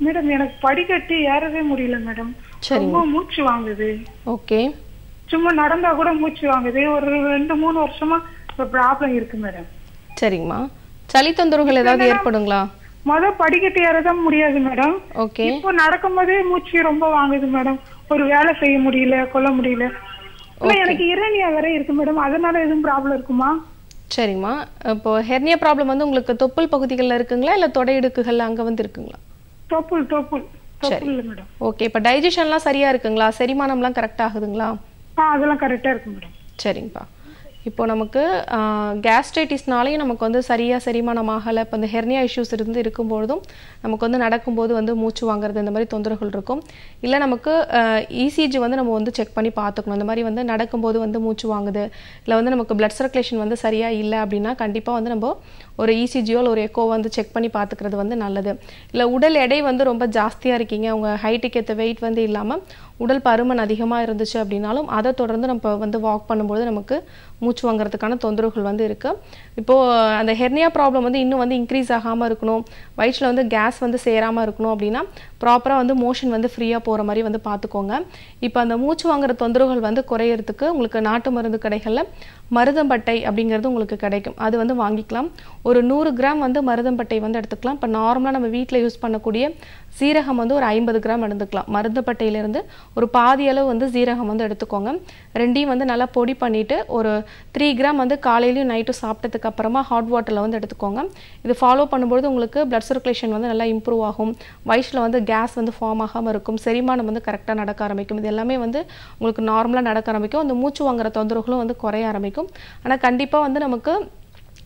மேடம் எனக்கு படிக்கட்டு ஏறவே முடியல மேடம். ரொம்ப மூச்சு வாங்குது. ஓகே. சும்மா நடந்தா கூட மூச்சு வாங்குது. ஒரு ரெண்டு மூணு வருஷமா ப்ராப்ளம் இருக்கு மேடம் சரிங்கம்மா. சளி தொந்தரவுகள் ஏதாவது ஏற்படுங்களா? முத படிக்கட்டு ஏறதான் முடியாது மேடம் ஓகே. இப்போ நடக்கும் போதே மூச்சு ரொம்ப வாங்குது மேடம் ஒரு வேலை செய்ய முடியல கொள்ள முடியல. எனக்கு இரணியா வேற இருக்கு மேடம் அதனால எதுவும் ப்ராப்ளம் இருக்குமா? சரிங்கம்மா இப்போ ஹெர்னியா ப்ராப்ளம் வந்து உங்களுக்கு தொப்புள் பகுதிகளில் இருக்குங்களா? இல்லை தொடை இடுக்குகள் அங்கே வந்து இருக்குங்களா? தொப்புள் தொப்புள். இல்ல மேடம் ஓகே இப்போ டைஜஷன்லாம் சரியாக இருக்குங்களா? செரிமானம்லாம் கரெக்ட் ஆகுதுங்களா? அதெல்லாம் கரெக்டா இருக்கு மேடம் சரிங்கப்பா. இப்போ நமக்கு கேஸ்ட்ரைட்டிஸ்னாலையும் நமக்கு வந்து சரியாக செரிமானம் ஆகலை. இப்போ இந்த ஹெர்னியா இஷ்யூஸ் இருந்து இருக்கும்பொழுதும் நமக்கு வந்து நடக்கும்போது வந்து மூச்சு வாங்குறது இந்த மாதிரி தொந்தரவுகள் இருக்கும். இல்லை நமக்கு இசிஜி வந்து நம்ம வந்து செக் பண்ணி பார்த்துக்கணும். இந்த மாதிரி வந்து நடக்கும்போது வந்து மூச்சு வாங்குது. இல்லை வந்து நமக்கு பிளட் சர்க்குலேஷன் வந்து சரியாக இல்லை அப்படின்னா கண்டிப்பாக வந்து நம்ம ஒரு இசிஜியோ இல்லை ஒரு எக்கோ வந்து செக் பண்ணி பார்த்துக்கிறது வந்து நல்லது. இல்லை உடல் எடை வந்து ரொம்ப ஜாஸ்தியாக இருக்கீங்க. உங்கள் ஹைட்டுக்கு ஏற்ற வெயிட் வந்து இல்லாமல் உடல் பருமன் அதிகமாக இருந்துச்சு அப்படின்னாலும் அதை தொடர்ந்து நம்ம வந்து வாக் பண்ணும்போது நமக்கு மூச்சு வாங்குறதுக்கான தொந்தரவுகள் வந்து இருக்குது இப்போது அந்த ஹெர்னியா ப்ராப்ளம் வந்து இன்னும் வந்து இன்க்ரீஸ் ஆகாமல் இருக்கணும். வயிற்றில் வந்து கேஸ் வந்து சேராமல் இருக்கணும் அப்படின்னா ப்ராப்பராக வந்து மோஷன் வந்து ஃப்ரீயாக போகிற மாதிரி வந்து பார்த்துக்கோங்க இப்போ அந்த மூச்சு வாங்குற தொந்தரவுகள் வந்து குறையிறதுக்கு உங்களுக்கு நாட்டு மருந்து கடைகளில் மருதம்பட்டை அப்படிங்கிறது உங்களுக்கு கிடைக்கும். அது வந்து வாங்கிக்கலாம். ஒரு நூறு கிராம் வந்து மருதம்பட்டை வந்து எடுத்துக்கலாம். இப்போ நார்மலாக நம்ம வீட்டில் யூஸ் பண்ணக்கூடிய சீரகம் வந்து ஒரு ஐம்பது கிராம் எடுத்துக்கலாம். மருதப்பட்டையிலேருந்து ஒரு பாதி அளவு வந்து சீரகம் வந்து எடுத்துக்கோங்க. ரெண்டையும் வந்து நல்லா பொடி பண்ணிவிட்டு ஒரு த்ரீ கிராம் வந்து காலையிலையும் நைட்டும் சாப்பிட்டதுக்கு அப்புறமா ஹாட் வாட்டரில் வந்து எடுத்துக்கோங்க. இது ஃபாலோ பண்ணும்போது உங்களுக்கு பிளட் சர்க்குலேஷன் வந்து நல்லா இம்ப்ரூவ் ஆகும். வயிற்றில் வந்து கேஸ் வந்து ஃபார்ம் ஆகாமல் இருக்கும். செரிமானம் வந்து கரெக்டாக நடக்க ஆரம்பிக்கும். இது எல்லாமே வந்து உங்களுக்கு நார்மலாக நடக்க ஆரம்பிக்கும். அந்த மூச்சு வாங்குற தொந்தரவுகளும் வந்து குறைய ஆரம்பிக்கும். ஆனால் கண்டிப்பாக வந்து நமக்கு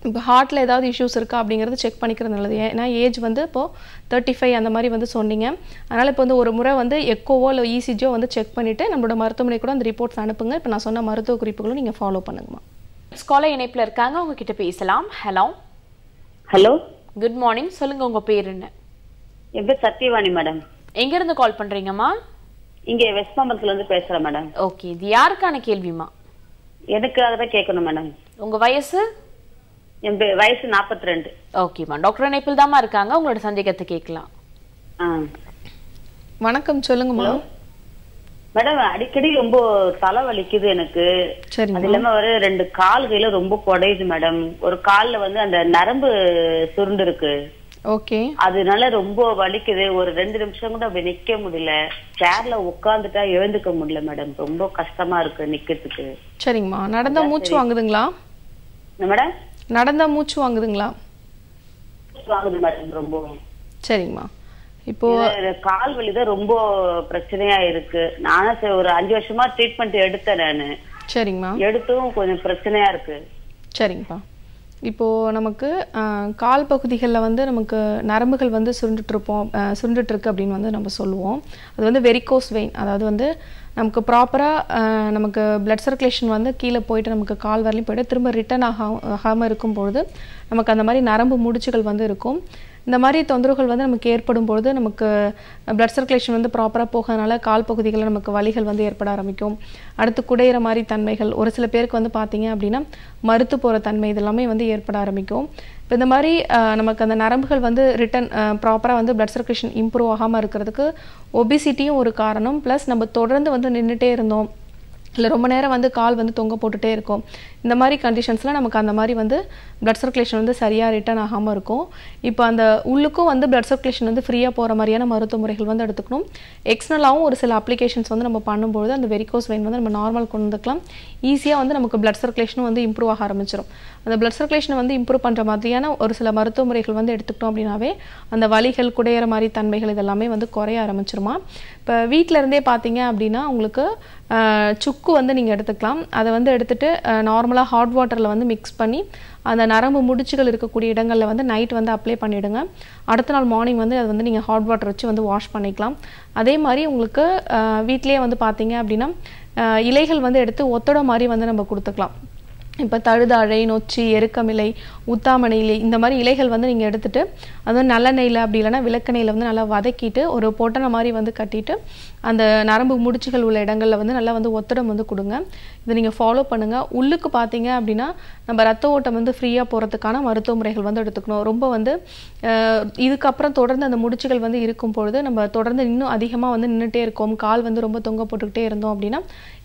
இப்போ ஹார்ட்டில் ஏதாவது இஷ்யூஸ் இருக்கா அப்படிங்கிறது செக் பண்ணிக்கிறது நல்லது. ஏன்னா ஏஜ் வந்து இப்போது தேர்ட்டி ஃபைவ் அந்த மாதிரி வந்து சொன்னீங்க. அதனால் இப்போ வந்து ஒரு முறை வந்து எக்கோவோ இல்லை இசிஜியோ வந்து செக் பண்ணிவிட்டு நம்மளோட மருத்துவமனை கூட அந்த ரிப்போர்ட்ஸ் அனுப்புங்க. இப்போ நான் சொன்ன மருத்துவ குறிப்புகளும் நீங்கள் ஃபாலோ பண்ணுங்கம்மா. ஸ்காலர் இணைப்புல இருக்காங்க. அவங்க கிட்ட பேசலாம். ஹலோ ஹலோ குட் மார்னிங் சொல்லுங்க உங்க பேர் என்ன? என் பேர் சத்யவாணி மேடம் எங்க இருந்து கால் பண்றீங்கம்மா? இங்க வெஸ்ட் மாம்பலத்துல இருந்து பேசுறேன் மேடம் ஓகே இது யாருக்கான கேள்விமா எனக்கு தான் கேட்கணும் மேடம் உங்க வயசு? என் வயசு நாற்பத்தி ரெண்டு ஓகேம்மா டாக்டர் இணைப்பில் தாம்மா இருக்காங்க. உங்களோட சந்தேகத்தை கேட்கலாம். வணக்கம். சொல்லுங்கம்மா மேடம் அடிக்கடி ரொம்ப தலை வலிக்குது எனக்கு அது இல்லாம ஒரு ரெண்டு கால்கையில ரொம்ப குடையுது மேடம் ஒரு கால்ல வந்து அந்த நரம்பு சுருண்டு இருக்கு ஓகே. அதனால ரொம்ப வலிக்குது. ஒரு ரெண்டு நிமிஷம் கூட அப்படி நிக்க முடியல. சேர்ல உட்கார்ந்துட்டா எழுந்துக்க முடியல மேடம் ரொம்ப கஷ்டமா இருக்கு நிக்கிறதுக்கு. சரிங்கம்மா. நடந்தா மூச்சு வாங்குதுங்களா? என்ன மேடம் நடந்தா மூச்சு வாங்குதுங்களா? வாங்குது மேடம் ரொம்ப. சரிங்கம்மா. இப்போ கால் வலி தான் ரொம்ப பிரச்சனையா இருக்கு நானும் சரி ஒரு அஞ்சு வருஷமா ட்ரீட்மெண்ட் எடுத்தேன் நானு. சரிங்கம்மா. எடுத்தும் கொஞ்சம் பிரச்சனையா இருக்கு சரிங்கப்பா. இப்போது நமக்கு கால் பகுதிகளில் வந்து நமக்கு நரம்புகள் வந்து சுருண்டுட்டு இருப்போம் சுருண்டுட்டு இருக்கு அப்படின்னு வந்து நம்ம சொல்லுவோம். அது வந்து வெரிகோஸ் வெயின் அதாவது வந்து நமக்கு ப்ராப்பராக நமக்கு பிளட் சர்க்குலேஷன் வந்து கீழே போயிட்டு நமக்கு கால் வரலையும் போயிட்டு திரும்ப ரிட்டர்ன் ஆகா ஆகாமல் இருக்கும் பொழுது நமக்கு அந்த மாதிரி நரம்பு முடிச்சுகள் வந்து இருக்கும். இந்த மாதிரி தொந்தரவுகள் வந்து நமக்கு ஏற்படும் பொழுது நமக்கு பிளட் சர்க்குலேஷன் வந்து ப்ராப்பராக போகிறதுனால கால் பகுதிகளில் நமக்கு வலிகள் வந்து ஏற்பட ஆரம்பிக்கும். அடுத்து குடையிற மாதிரி தன்மைகள் ஒரு சில பேருக்கு வந்து பார்த்தீங்க அப்படின்னா மறுத்து போகிற தன்மை இதெல்லாமே வந்து ஏற்பட ஆரம்பிக்கும். இப்போ இந்த மாதிரி நமக்கு அந்த நரம்புகள் வந்து ரிட்டன் ப்ராப்பராக வந்து பிளட் சர்க்குலேஷன் இம்ப்ரூவ் ஆகாமல் இருக்கிறதுக்கு ஒபிசிட்டியும் ஒரு காரணம். ப்ளஸ் நம்ம தொடர்ந்து வந்து நின்றுட்டே இருந்தோம். இல்லை ரொம்ப நேரம் வந்து கால் வந்து தொங்க போட்டுகிட்டே இருக்கும். இந்த மாதிரி கண்டிஷன்ஸில் நமக்கு அந்த மாதிரி வந்து பிளட் சர்க்குலேஷன் வந்து சரியாக ரிட்டர்ன் ஆகாமல் இருக்கும். இப்போ அந்த உள்ளுக்கும் வந்து பிளட் சர்க்குலேஷன் வந்து ஃப்ரீயாக போகிற மாதிரியான மருத்துவ முறைகள் வந்து எடுத்துக்கணும். எக்ஸ்டர்னலாகவும் ஒரு சில அப்ளிகேஷன்ஸ் வந்து நம்ம பண்ணும்பொழுது அந்த வெரிகோஸ் வெயின் வந்து நம்ம நார்மல் கொண்டு வந்துக்கலாம். ஈஸியாக வந்து நமக்கு பிளட் சர்க்குலேஷனும் வந்து இம்ப்ரூவ் ஆக ஆரம்பிச்சிடும் அந்த பிளட் சர்க்குலேஷனை வந்து இம்ப்ரூவ் பண்ணுற மாதிரியான ஒரு சில மருத்துவ முறைகள் வந்து எடுத்துக்கிட்டோம் அப்படின்னாவே அந்த வலிகள் குடையிற மாதிரி தன்மைகள் இதெல்லாமே வந்து குறைய ஆரம்பிச்சிருமா? இப்போ வீட்டில் இருந்தே பார்த்தீங்க அப்படின்னா உங்களுக்கு சுக்கு வந்து நீங்கள் எடுத்துக்கலாம். அதை வந்து எடுத்துகிட்டு நார்மலாக ஹாட் வாட்டரில் வந்து மிக்ஸ் பண்ணி அந்த நரம்பு முடிச்சுகள் இருக்கக்கூடிய இடங்களில் வந்து நைட் வந்து அப்ளை பண்ணிவிடுங்க அடுத்த நாள் மார்னிங் வந்து அது வந்து நீங்கள் ஹாட் வாட்டர் வச்சு வந்து வாஷ் பண்ணிக்கலாம். அதே மாதிரி உங்களுக்கு ஆஹ், வீட்டிலேயே வந்து பார்த்தீங்க அப்படின்னா இலைகள் வந்து எடுத்து ஒத்தட மாதிரி வந்து நம்ம கொடுத்துக்கலாம். இப்போ தழுதாழை நொச்சி எருக்கமிலை உத்தாமணி இலை இந்த மாதிரி இலைகள் வந்து நீங்கள் எடுத்துகிட்டு அது வந்து நல்லெண்ணெயில் அப்படி இல்லைன்னா விளக்கெண்ணெயில் வந்து நல்லா வதக்கிட்டு ஒரு பொட்டனை மாதிரி வந்து கட்டிட்டு அந்த நரம்பு முடிச்சுகள் உள்ள இடங்களில் வந்து நல்லா வந்து ஒத்தடம் வந்து கொடுங்க. இதை நீங்கள் ஃபாலோ பண்ணுங்கள் உள்ளுக்கு பார்த்தீங்க அப்படின்னா நம்ம ரத்த ஓட்டம் வந்து ஃப்ரீயாக போகிறதுக்கான மருத்துவ முறைகள் வந்து எடுத்துக்கணும். ரொம்ப வந்து இதுக்கப்புறம் தொடர்ந்து அந்த முடிச்சுகள் வந்து இருக்கும் பொழுது நம்ம தொடர்ந்து இன்னும் அதிகமாக வந்து நின்றுட்டே இருக்கோம். கால் வந்து ரொம்ப தொங்க போட்டுக்கிட்டே இருந்தோம் அப்படின்னா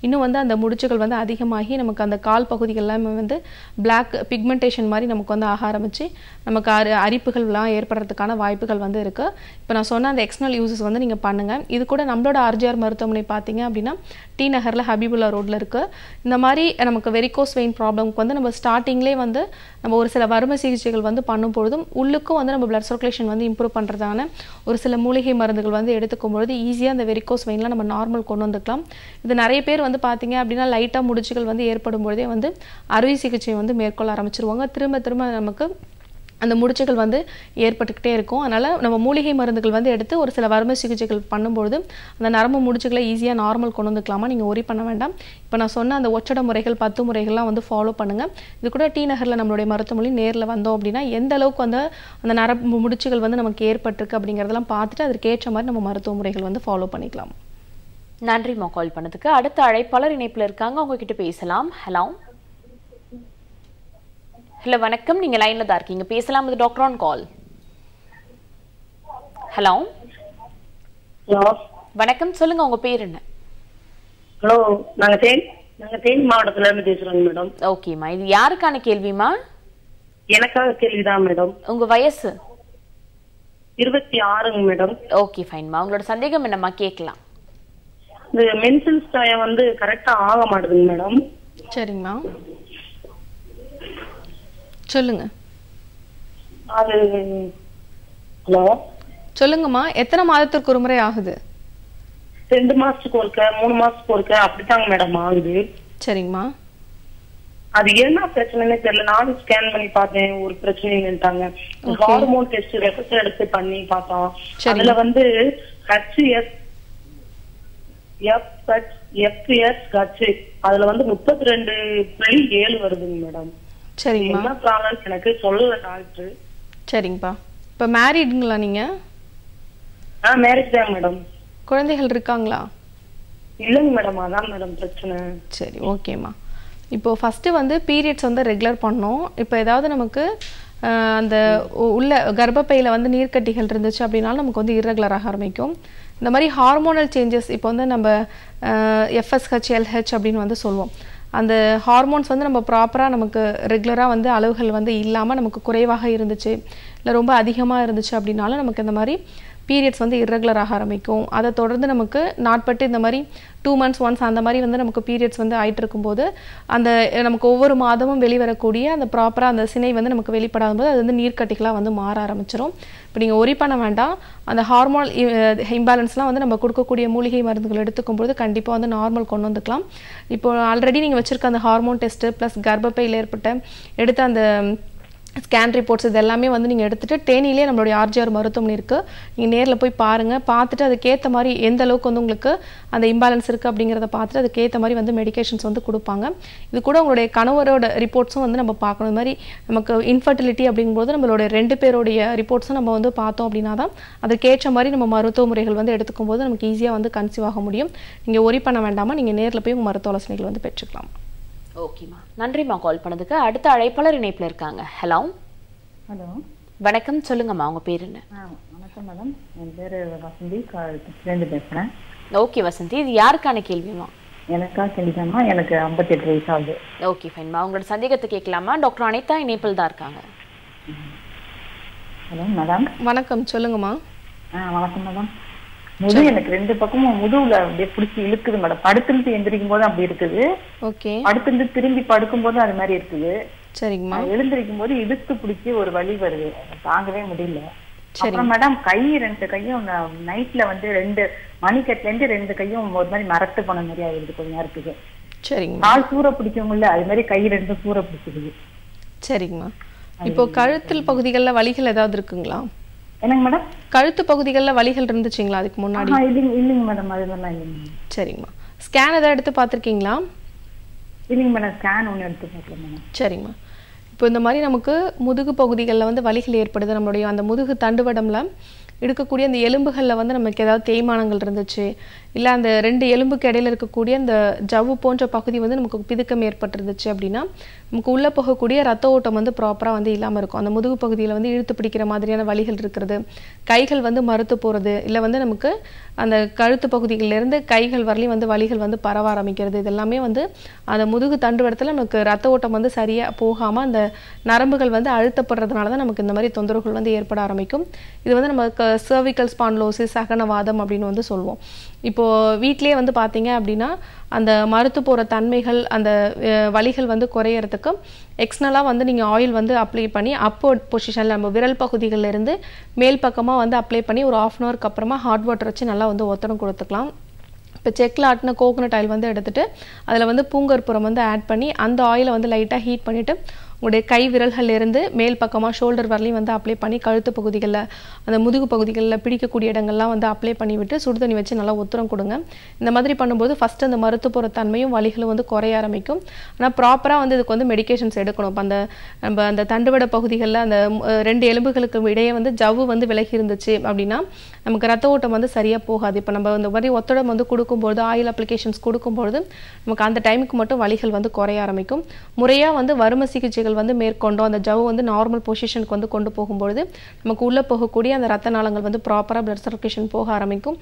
இன்னும் வந்து அந்த முடிச்சுகள் வந்து அதிகமாகி நமக்கு அந்த கால் பகுதிகள்லாம் எல்லாமே வந்து பிளாக் பிக்மெண்டேஷன் மாதிரி நமக்கு வந்து ஆக ஆரம்பித்து நமக்கு அரி அரிப்புகள்லாம் ஏற்படுறதுக்கான வாய்ப்புகள் வந்து இருக்குது இப்போ நான் சொன்ன அந்த எக்ஸ்டர்னல் யூசஸ் வந்து நீங்கள் பண்ணுங்கள் இது கூட நம்மளோட ஆர்ஜிஆர் மருத்துவமனை பார்த்தீங்க அப்படின்னா டி நகரில் ஹபீபுல்லா ரோட்டில் இருக்குது இந்த மாதிரி நமக்கு வெரிகோஸ் வெயின் ப்ராப்ளம்க்கு வந்து நம்ம ஸ்டார்டிங்லேயே வந்து நம்ம ஒரு சில வறுமை சிகிச்சைகள் வந்து பண்ணும் பொழுதும் உள்ளுக்கும் வந்து நம்ம பிளட் சர்க்குலேஷன் வந்து இம்ப்ரூவ் பண்ணுறதான ஒரு சில மூலிகை மருந்துகள் வந்து எடுத்துக்கும் பொழுது ஈஸியாக அந்த வெரிகோஸ் வெயின்லாம் நம்ம நார்மல் கொண்டு வந்துக்கலாம். இது நிறைய பேர் வந்து பார்த்தீங்க அப்படின்னா லைட்டாக முடிச்சுகள் வந்து ஏற்படும் பொழுதே வந்து அறுவை சிகிச்சை வந்து மேற்கொள்ள ஆரம்பிச்சிருவாங்க. திரும்ப திரும்ப நமக்கு அந்த முடிச்சுகள் வந்து ஏற்பட்டுக்கிட்டே இருக்கும். அதனால் நம்ம மூலிகை மருந்துகள் வந்து எடுத்து ஒரு சில வறுமை சிகிச்சைகள் பண்ணும்பொழுது அந்த நரம்பு முடிச்சுகளை ஈஸியாக நார்மல் கொண்டு வந்துக்கலாமா? நீங்கள் ஒரி பண்ண வேண்டாம். இப்போ நான் சொன்ன அந்த ஒச்சட முறைகள் பத்து முறைகள்லாம் வந்து ஃபாலோ பண்ணுங்கள் இது கூட டி நகரில் நம்மளுடைய மருத்துவமொழி நேரில் வந்தோம் அப்படின்னா எந்த அளவுக்கு வந்து அந்த நரம்பு முடிச்சுகள் வந்து நமக்கு ஏற்பட்டிருக்கு அப்படிங்கிறதெல்லாம் பார்த்துட்டு அதற்கேற்ற மாதிரி நம்ம மருத்துவ முறைகள் வந்து ஃபாலோ பண்ணிக்கலாம். நன்றிம்மா கால் பண்ணதுக்கு. அடுத்த அழைப்பாளர் இணைப்பில் இருக்காங்க. உங்ககிட்ட பேசலாம். ஹலோ. ஹலோ வணக்கம். நீங்க லைன்ல தான் இருக்கீங்க. பேசலாம் இது doctor on call hello hello வணக்கம். சொல்லுங்க உங்க பேர் என்ன? ஹலோ நாங்க தேனி நாங்க தேனி மாவட்டத்துல இருந்து பேசுறோங்க மேடம் ஓகேம்மா இது யாருக்கான கேள்விமா எனக்காக கேள்விதான் மேடம் உங்க வயசு? இருபத்தி ஆறுங்க மேடம் ஓகே ஃபைன்மா உங்களோட சந்தேகம் என்னம்மா? கேட்கலாம். இந்த மென்சன்ஸ் டயம் வந்து கரெக்டா ஆக மாட்டேதுங்க மேடம் சரிங்கம்மா சொல்லுங்க. ஹலோ? சொல்லுங்கம்மா எத்தனை மாதத்திற்கு ஒரு முறை ஆகுது? ரெண்டு மாசத்துக்கு ஒருக்க மூணு மாசத்துக்கு ஒருக்க அப்படித்தாங்க மேடம் ஆகுது. சரிங்கம்மா. அது என்ன பிரச்சனைன்னு தெரியல. நானும் ஸ்கேன் பண்ணி பார்த்தேன் ஒரு பிரச்சனைட்டாங்க ஹார்மோன் டெஸ்ட் ரெஃபர் எடுத்து பண்ணி பார்த்தோம். அதுல வந்து ஹெச்எஸ் எஃப் எஃப்எஸ் ஹச் அதுல வந்து முப்பத்தி ரெண்டு புள்ளி ஏழு வருதுங்க மேடம். சரிங்கம்மா. என்ன ப்ராப்ளம் எனக்கு சொல்லல டாக்டர். சரிங்கப்பா. இப்போ மேரீடுங்களா நீங்கள் ஆ மேரேஜ் தான் மேடம் குழந்தைகள் இருக்காங்களா? இல்லைங்க மேடம் அதான் மேடம் பிரச்சனை. சரி ஓகேம்மா. இப்போ ஃபஸ்ட்டு வந்து பீரியட்ஸ் வந்து ரெகுலர் பண்ணோம் இப்போ ஏதாவது நமக்கு அந்த உள்ள கர்ப்பப்பையில் வந்து நீர்க்கட்டிகள் இருந்துச்சு அப்படின்னாலும் நமக்கு வந்து irregular-ஆக ஆரம்பிக்கும். இந்த மாதிரி ஹார்மோனல் சேஞ்சஸ் இப்போ வந்து நம்ம எஃப்எஸ்ஹெச் எல்ஹெச் அப்படின்னு வந்து சொல்லுவோம் அந்த ஹார்மோன்ஸ் வந்து நம்ம ப்ராப்பராக நமக்கு ரெகுலராக வந்து அளவுகள் வந்து இல்லாமல் நமக்கு குறைவாக இருந்துச்சு இல்லை ரொம்ப அதிகமாக இருந்துச்சு அப்படின்னாலும் நமக்கு இந்த மாதிரி பீரியட்ஸ் வந்து irregular-ஆக ஆரம்பிக்கும். அதை தொடர்ந்து நமக்கு நாட்பட்டு இந்த மாதிரி டூ மந்த்ஸ் ஒன்ஸ் அந்த மாதிரி வந்து நமக்கு பீரியட்ஸ் வந்து ஆயிட்டு இருக்கும்போது அந்த நமக்கு ஒவ்வொரு மாதமும் வெளிவரக்கூடிய அந்த ப்ராப்பராக அந்த சினை வந்து நமக்கு வெளிப்படாத போது அது வந்து நீர்க்கட்டிகளாக வந்து மாற ஆரம்பிச்சிடும் இப்போ நீங்கள் ஒரி பண்ண வேண்டாம். அந்த ஹார்மோன் இம்பேலன்ஸ்லாம் வந்து நம்ம கொடுக்கக்கூடிய மூலிகை மருந்துகள் எடுத்துக்கும்போது கண்டிப்பாக வந்து நார்மல் கொண்டு வந்துக்கலாம். இப்போ ஆல்ரெடி நீங்கள் வச்சுருக்க அந்த ஹார்மோன் டெஸ்ட்டு ப்ளஸ் கர்ப்பப்பையில் ஏற்பட்ட எடுத்த அந்த ஸ்கேன் ரிப்போர்ட்ஸ் இது எல்லாமே வந்து நீங்கள் எடுத்துகிட்டு தேனியிலே நம்மளுடைய ஆர்ஜிஆர் மருத்துவமனை இருக்குது நீங்கள் நேரில் போய் பாருங்கள் பார்த்துட்டு அதுக்கேற்ற மாதிரி எந்த அளவுக்கு வந்து உங்களுக்கு அந்த இம்பாலன்ஸ் இருக்குது அப்படிங்கிறத பார்த்துட்டு அதுக்கேற்ற மாதிரி வந்து மெடிகேஷன்ஸ் வந்து கொடுப்பாங்க. இது கூட உங்களுடைய கணவரோட ரிப்போர்ட்ஸும் வந்து நம்ம பார்க்கணும். இது மாதிரி நமக்கு இன்ஃபர்டிலிட்டி அப்படிங்கும்போது நம்மளோட ரெண்டு பேருடைய ரிப்போர்ட்ஸும் நம்ம வந்து பார்த்தோம் அப்படின்னா தான் அதுக்கேற்ற மாதிரி நம்ம மருத்துவ முறைகள் வந்து எடுத்துக்கும் போது நமக்கு ஈஸியாக வந்து கன்சீவ் ஆக முடியும். நீங்கள் ஒரி பண்ண வேண்டாமா? நீங்கள் நேரில் போய் உங்கள் மருத்துவ ஆலோசனைகள் வந்து பெற்றுக்கலாம். ஓகேம்மா நன்றிம்மா கால் பண்ணதுக்கு. அடுத்த அழைப்பாளர் இணைப்புல இருக்காங்க. ஹலோ ஹலோ வணக்கம். சொல்லுங்கம்மா உங்க பேர் என்ன? வணக்கம் மேடம் என் பேர் வசந்தி. திருச்சிலேருந்து பேசுகிறேன் ஓகே வசந்தி. இது யாருக்கான கேள்விமா எனக்கா கேள்விதாம்மா எனக்கு ஐம்பத்தெட்டு வயசு ஆகுது ஓகே ஃபைன்மா உங்களோட சந்தேகத்தை கேட்கலாமா? டாக்டர் அனிதா இணைப்பில் தான் இருக்காங்க. ஹலோ மேடம் வணக்கம். சொல்லுங்கம்மா ஆ வணக்கம் மேடம் முது எனக்கு ரெண்டு பக்கமும் முதுகுல அப்படியே பிடிச்சி இழுக்குது மேடம். படுத்துட்டு எந்திரிக்கும் போது அப்படி இருக்குது. ஓகே. படுத்துட்டு திரும்பி படுக்கும் போது அது மாதிரி இருக்குது. சரிங்கம்மா. எழுந்திருக்கும் போது இழுத்து பிடிச்சி ஒரு வலி வருது. தாங்கவே முடியல. அப்புறம் மேடம் கை ரெண்டு கையும் நைட்ல வந்து ரெண்டு மணிக்கட்டுல இருந்து ரெண்டு கையும் ஒரு மாதிரி மரத்து போன மாதிரி ஆயிடுது கொஞ்ச நேரத்துக்கு. சரிங்கம்மா. கால் சூற பிடிக்கும்ல அது மாதிரி கை ரெண்டும் சூற பிடிச்சிக்குது. சரிங்கம்மா. இப்போ கழுத்தில் பகுதிகளில் வலிகள் ஏதாவது இருக்குங்களா? என்னங்க மேடம் கழுத்து பகுதிகளில் வலிகள் இருந்துச்சுங்களா அதுக்கு முன்னாடி? இல்லைங்க இல்லைங்க மேடம் அது மாதிரிலாம் இல்லைங்க. சரிங்கம்மா ஸ்கேன் ஏதாவது எடுத்து பார்த்துருக்கீங்களா? இல்லைங்க மேடம் ஸ்கேன் ஒன்று எடுத்து பார்க்கல மேடம் சரிங்கம்மா இப்போ இந்த மாதிரி நமக்கு முதுகு பகுதிகளில் வந்து வலிகள் ஏற்படுது. நம்மளுடைய அந்த முதுகு தண்டுவடம்ல இருக்கக்கூடிய அந்த எலும்புகளில் வந்து நமக்கு ஏதாவது தேய்மானங்கள் இருந்துச்சு. இல்லை அந்த ரெண்டு எலும்புக்கு இடையில இருக்கக்கூடிய அந்த ஜவ்வு போன்ற பகுதி வந்து நமக்கு பிதுக்கம் ஏற்பட்டுருந்துச்சு அப்படின்னா நமக்கு உள்ளே போகக்கூடிய ரத்த ஓட்டம் வந்து ப்ராப்பராக வந்து இல்லாமல் இருக்கும். அந்த முதுகு பகுதியில் வந்து இழுத்து பிடிக்கிற மாதிரியான வழிகள் இருக்கிறது கைகள் வந்து மறுத்து போகிறது இல்லை வந்து நமக்கு அந்த கழுத்து பகுதிகளிலிருந்து கைகள் வரலையும் வந்து வலிகள் வந்து பரவ ஆரம்பிக்கிறது. இதெல்லாமே வந்து அந்த முதுகு தண்டுவடத்தில் நமக்கு ரத்த ஓட்டம் வந்து சரியாக போகாமல் அந்த நரம்புகள் வந்து அழுத்தப்படுறதுனால தான் நமக்கு இந்த மாதிரி தொந்தரவுகள் வந்து ஏற்பட ஆரம்பிக்கும். இது வந்து நமக்கு சர்விக்கல் ஸ்பான்லோசிஸ் சகனவாதம் அப்படின்னு வந்து சொல்லுவோம் இப்போது வீட்டிலே வந்து பார்த்தீங்க அப்படின்னா அந்த மறுத்து போகிற தன்மைகள் அந்த வலிகள் வந்து குறையறதுக்கு எக்ஸ்னலாக வந்து நீங்கள் ஆயில் வந்து அப்ளை பண்ணி அப்போர்ட் பொசிஷனில் நம்ம விரல் பகுதிகளிலிருந்து மேல் பக்கமாக வந்து அப்ளை பண்ணி ஒரு ஆஃப் அன் ஹவருக்கு அப்புறமா ஹாட் வாட்டர் வச்சு நல்லா வந்து ஒத்தனம் கொடுத்துக்கலாம். இப்போ செக்கில் ஆட்டின கோகோனட் ஆயில் வந்து எடுத்துட்டு அதில் வந்து பூங்கற்புரம் வந்து ஆட் பண்ணி அந்த ஆயிலை வந்து லைட்டாக ஹீட் பண்ணிவிட்டு உங்களுடைய கை விரல்கள்லேருந்து மேல் பக்கமாக ஷோல்டர் வரலையும் வந்து அப்ளை பண்ணி கழுத்து பகுதிகளில் அந்த முதுகு பகுதிகளில் பிடிக்கக்கூடிய இடங்கள்லாம் வந்து அப்ளை பண்ணிவிட்டு சுடுதண்ணி வச்சு நல்லா உத்தரம் கொடுங்க. இந்த மாதிரி பண்ணும்போது ஃபஸ்ட்டு அந்த மருத்துவ போகிற தன்மையும் வலிகளும் வந்து குறைய ஆரம்பிக்கும். ஆனால் ப்ராப்பராக வந்து இதுக்கு வந்து மெடிக்கேஷன்ஸ் எடுக்கணும். இப்போ அந்த நம்ம அந்த தண்டுவட பகுதிகளில் அந்த ரெண்டு எலும்புகளுக்கு இடையே வந்து ஜவ்வு வந்து விலகி இருந்துச்சு அப்படின்னா நமக்கு ரத்த ஓட்டம் வந்து சரியாக போகாது. இப்போ நம்ம இந்த மாதிரி ஒத்தடம் வந்து கொடுக்கும்போது ஆயில் அப்ளிகேஷன்ஸ் கொடுக்கும்போது நமக்கு அந்த டைமுக்கு மட்டும் வலிகள் வந்து குறைய ஆரம்பிக்கும். முறையாக வந்து வரும சிகிச்சைகள் வந்து மேற்கொண்டோம். அந்த ஜவ் வந்து நார்மல் பொசிஷனுக்கு வந்து கொண்டு போகும்பொழுது நமக்கு உள்ளே போகக்கூடிய அந்த ரத்த நாளங்கள் வந்து ப்ராப்பராக பிளட் சர்க்குலேஷன் போக ஆரம்பிக்கும்.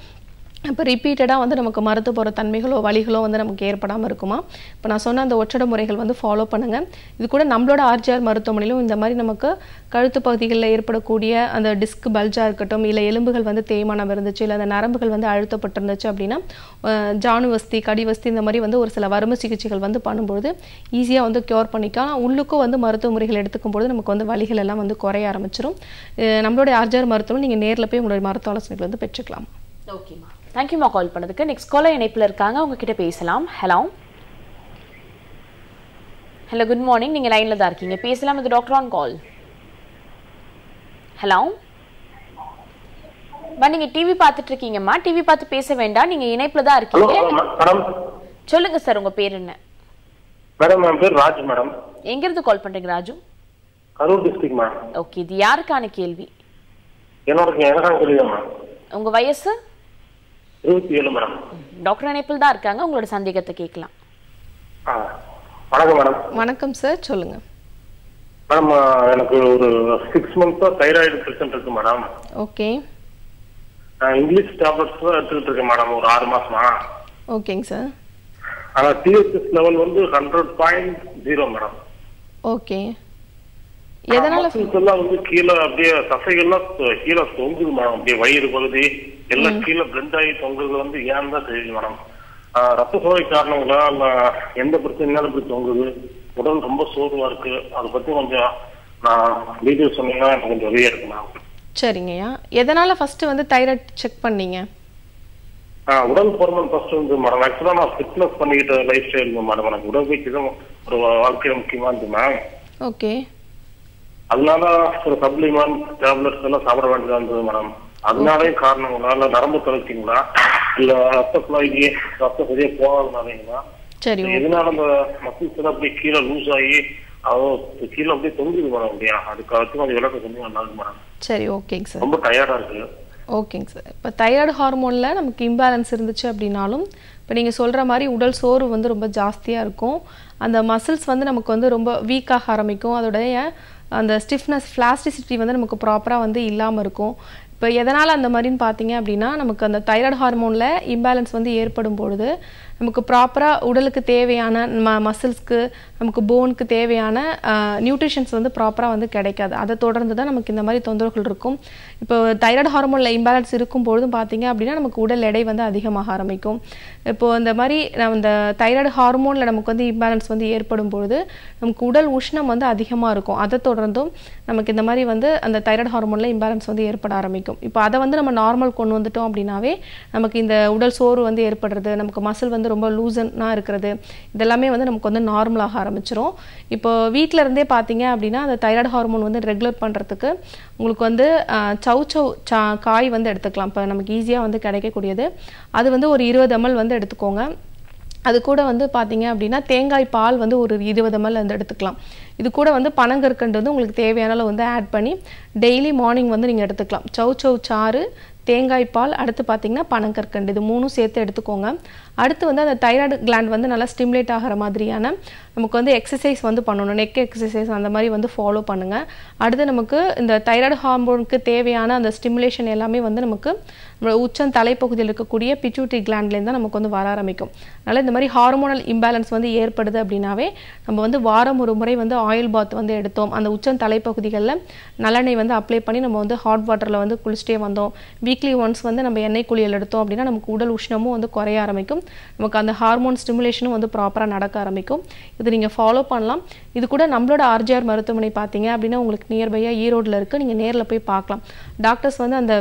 இப்போ ரிப்பீட்டடாக வந்து நமக்கு மருத்துவ போகிற தன்மைகளோ வலிகளோ வந்து நமக்கு ஏற்படாமல் இருக்குமா? இப்போ நான் சொன்ன அந்த ஒற்றட முறைகள் வந்து ஃபாலோ பண்ணுங்கள் இது கூட நம்மளோட ஆர்ஜிஆர் மருத்துவமனையிலும் இந்த மாதிரி நமக்கு கழுத்து பகுதிகளில் ஏற்படக்கூடிய அந்த டிஸ்க் பல்ஜாக இருக்கட்டும் இல்லை எலும்புகள் வந்து தேய்மானம் இருந்துச்சு இல்லை அந்த நரம்புகள் வந்து அழுத்தப்பட்டிருந்துச்சு அப்படின்னா ஜானு வஸ்தி கடி வஸ்தி இந்த மாதிரி வந்து ஒரு சில வரும சிகிச்சைகள் வந்து பண்ணும்பொழுது ஈஸியாக வந்து க்யூர் பண்ணிக்கலாம். உள்ளுக்கும் வந்து மருத்துவ முறைகள் எடுத்துக்கும் பொழுது நமக்கு வந்து வலிகள் எல்லாம் வந்து குறைய ஆரம்பிச்சிடும் நம்மளுடைய ஆர்ஜிஆர் மருத்துவம் நீங்கள் நேரில் போய் உங்களுடைய மருத்துவ ஆலோசனைகள் வந்து பெற்றுக்கலாம். ஓகேம்மா தேங்க்யூம்மா கால் பண்ணதுக்கு. நெக்ஸ்ட் காலர் இணைப்பில் இருக்காங்க. உங்ககிட்ட பேசலாம். ஹலோ ஹலோ குட் மார்னிங் நீங்கள் லைனில் தான் இருக்கீங்க. பேசலாம். இது டாக்டர் ஆன் கால் ஹலோ பா நீங்கள் டிவி பார்த்துட்டு இருக்கீங்கம்மா டிவி பார்த்து பேச வேண்டாம். நீங்கள் இணைப்பில் தான் இருக்கீங்க. சொல்லுங்க சார் உங்க பேர் என்ன? மேடம் என் பேர் ராஜ் மேடம் எங்கிருந்து கால் பண்றீங்க Raju? Karur district madam okay இது யாருக்கான கேள்வி? என்னோட எனக்கான கேள்வி மேடம் உங்க வயசு? இருபத்தி ஏழு மேடம். டாக்டர் இணைப்பில் தான் இருக்காங்க. உங்களோட சந்தேகத்தை கேட்கலாம். ஆ வணக்கம் மேடம். வணக்கம் சார் சொல்லுங்கள் மேடம் எனக்கு ஒரு சிக்ஸ் மந்த்ஸா தைராய்டு பிரச்சனை இருக்கு மேடம். ஓகே. நான் இங்கிலீஷ் டேப்லெட்ஸ் தான் எடுத்துக்கிட்டு இருக்கேன் மேடம் ஒரு ஆறு மாசமா. ஓகேங்க சார். ஆனா டிஎஸ்எஸ் லெவல் வந்து hundred point zero madam. Okay. எதனால வந்து கீழே அப்படியே தசைகள்லாம் கீழே தொங்குது மேடம் அப்படியே வயிறு பகுதி எல்லாம் கீழே பிளண்ட் ஆகி தொங்குறது வந்து ஏன் தான் தெரியுது மேடம் ரத்த சோகை காரணங்களா இல்ல எந்த பிரச்சனைனாலும் இப்படி தொங்குது? உடல் ரொம்ப சோர்வா இருக்கு. அதை பத்தி கொஞ்சம் நான் டீட்டெயில் சொன்னீங்கன்னா எனக்கு கொஞ்சம் உதவியா இருக்கு மேம் சரிங்கய்யா எதனால ஃபர்ஸ்ட் வந்து தைராய்டு செக் பண்ணீங்க? உடல் பருமன் ஃபர்ஸ்ட் வந்து மேடம் ஆக்சுவலா நான் ஃபிட்னஸ் பண்ணிக்கிட்ட லைஃப் ஸ்டைல் மேடம் எனக்கு உடற்பயிற்சி தான் ஒரு வாழ்க்கையில முக்கியமா இருந்து மேம் ஓகே அதனால ஒரு சப்ளிமெண்ட் டேப்லெட்ஸ் எல்லாம் சாப்பிட வேண்டியதா இருந்தது மேடம் அதனாலயும் காரணங்களா இல்ல நரம்பு தளர்ச்சிங்களா இல்ல ரத்த குழாய்க்கு ரத்தம் சரியா போகாதனாலங்களா சரி எதனால அந்த மசில்ஸ் அப்படியே கீழே லூஸ் ஆகி அதோ கீழே அப்படியே தொங்குது மேடம் அப்படியா. அதுக்கு அதுக்கு கொஞ்சம் விளக்கம் கொஞ்சம் நல்லா மேடம். சரி ஓகேங்க சார். ரொம்ப டயர்டா இருக்கு. ஓகேங்க சார். இப்போ தைராய்டு ஹார்மோனில் நமக்கு இம்பேலன்ஸ் இருந்துச்சு அப்படின்னாலும் இப்போ நீங்கள் சொல்கிற மாதிரி உடல் சோர்வு வந்து ரொம்ப ஜாஸ்தியாக இருக்கும். அந்த மசில்ஸ் வந்து நமக்கு வந்து ரொம்ப வீக்காக ஆரம்பிக்கும். அதோடைய அந்த ஸ்டிஃப்னஸ் ஃப்ளாஸ்டிசிட்டி வந்து நமக்கு ப்ராப்பராக வந்து இல்லாமல் இருக்கும். இப்போ எதனால் அந்த மாதிரின்னு பார்த்தீங்க அப்படின்னா நமக்கு அந்த தைராய்டு ஹார்மோனில் இம்பேலன்ஸ் வந்து ஏற்படும் பொழுது நமக்கு ப்ராப்பராக உடலுக்கு தேவையான ம மசில்ஸ்க்கு நமக்கு போனுக்கு தேவையான நியூட்ரிஷன்ஸ் வந்து ப்ராப்பராக வந்து கிடைக்காது. அதை தொடர்ந்து தான் நமக்கு இந்த மாதிரி தொந்தரவுகள் இருக்கும். இப்போ தைராய்டு ஹார்மோனில் இம்பேலன்ஸ் இருக்கும் பொழுதும் பார்த்தீங்க அப்படின்னா நமக்கு உடல் எடை வந்து அதிகமாக ஆரம்பிக்கும். இப்போது இந்த மாதிரி நம்ம இந்த தைராய்டு ஹார்மோனில் நமக்கு வந்து இம்பேலன்ஸ் வந்து ஏற்படும் பொழுது நமக்கு உடல் உஷ்ணம் வந்து அதிகமாக இருக்கும். அதை தொடர்ந்தும் நமக்கு இந்த மாதிரி வந்து அந்த தைராய்டு ஹார்மோனில் இம்பேலன்ஸ் வந்து ஏற்பட ஆரம்பிக்கும். இப்போ அதை வந்து நம்ம நார்மல் கொண்டு வந்துட்டோம் அப்படின்னாவே நமக்கு இந்த உடல் சோர்வு வந்து ஏற்படுறது நமக்கு மசில் வந்து ரொம்ப லூசனாக இருக்கிறது இதெல்லாமே வந்து நமக்கு வந்து நார்மலாக ஆரம்பிச்சிரும். இப்போ வீட்டில் இருந்தே பார்த்தீங்க அப்படின்னா அந்த தைராய்டு ஹார்மோன் வந்து ரெகுலேட் பண்ணுறதுக்கு உங்களுக்கு வந்து சவு சௌ சௌ சா காய் வந்து எடுத்துக்கலாம். இப்போ நமக்கு ஈஸியாக வந்து கிடைக்கக்கூடியது. அது வந்து ஒரு இருபது எம்எல் வந்து எடுத்துக்கோங்க. அது கூட வந்து பார்த்தீங்க அப்படின்னா தேங்காய் பால் வந்து ஒரு இருபது எம்எல் வந்து எடுத்துக்கலாம். இது கூட வந்து பனங்கற்கண்டு வந்து உங்களுக்கு தேவையான அளவு வந்து ஆட் பண்ணி டெய்லி மார்னிங் வந்து நீங்கள் எடுத்துக்கலாம். சௌ சௌ சாறு தேங்காய் பால் அடுத்து பார்த்தீங்கன்னா பனங்கற்கண்டு. இது மூணும் சேர்த்து எடுத்துக்கோங்க. அடுத்து வந்து அந்த தைராய்டு கிளாண்ட் வந்து நல்லா ஸ்டிமுலேட் ஆகிற மாதிரியான நமக்கு வந்து எக்ஸசைஸ் வந்து பண்ணணும். நெக் எக்ஸசைஸ் அந்த மாதிரி வந்து ஃபாலோ பண்ணுங்கள் அடுத்து நமக்கு இந்த தைராய்டு ஹார்மோனுக்கு தேவையான அந்த ஸ்டிமுலேஷன் எல்லாமே வந்து நமக்கு நம்ம உச்சம் தலைப்பகுதியில் இருக்கக்கூடிய பிட்யூட்டரி கிளாண்ட்லேருந்து தான் நமக்கு வந்து வர ஆரம்பிக்கும். அதனால் இந்த மாதிரி ஹார்மோனல் இம்பேலன்ஸ் வந்து ஏற்படுது அப்படின்னாவே நம்ம வந்து வாரம் ஒரு முறை வந்து ஆயில் பாத் வந்து எடுத்தோம். அந்த உச்சம் தலைப்பகுதிகளில் நலனை வந்து அப்ளை பண்ணி நம்ம வந்து ஹாட் வாட்டரில் வந்து குளிச்சுட்டே வந்தோம். வீக்லி ஒன்ஸ் வந்து நம்ம எண்ணெய் குளியல் எடுத்தோம் அப்படின்னா நமக்கு உடல் உஷ்ணமும் வந்து குறைய ஆரம்பிக்கும். நமக்கு அந்த ஹார்மோன் ஸ்டிமுலேஷனும் வந்து ப்ராப்பராக நடக்க ஆரம்பிக்கும். இது நீங்கள் ஃபாலோ பண்ணலாம். இது கூட நம்மளோட ஆர்ஜிஆர் மருத்துவமனை பார்த்தீங்க அப்படின்னா உங்களுக்கு நியர்பையாக ஈரோட்டில் இருக்குது நீங்கள் நேரில் போய் பார்க்கலாம். டாக்டர்ஸ் வந்து அந்த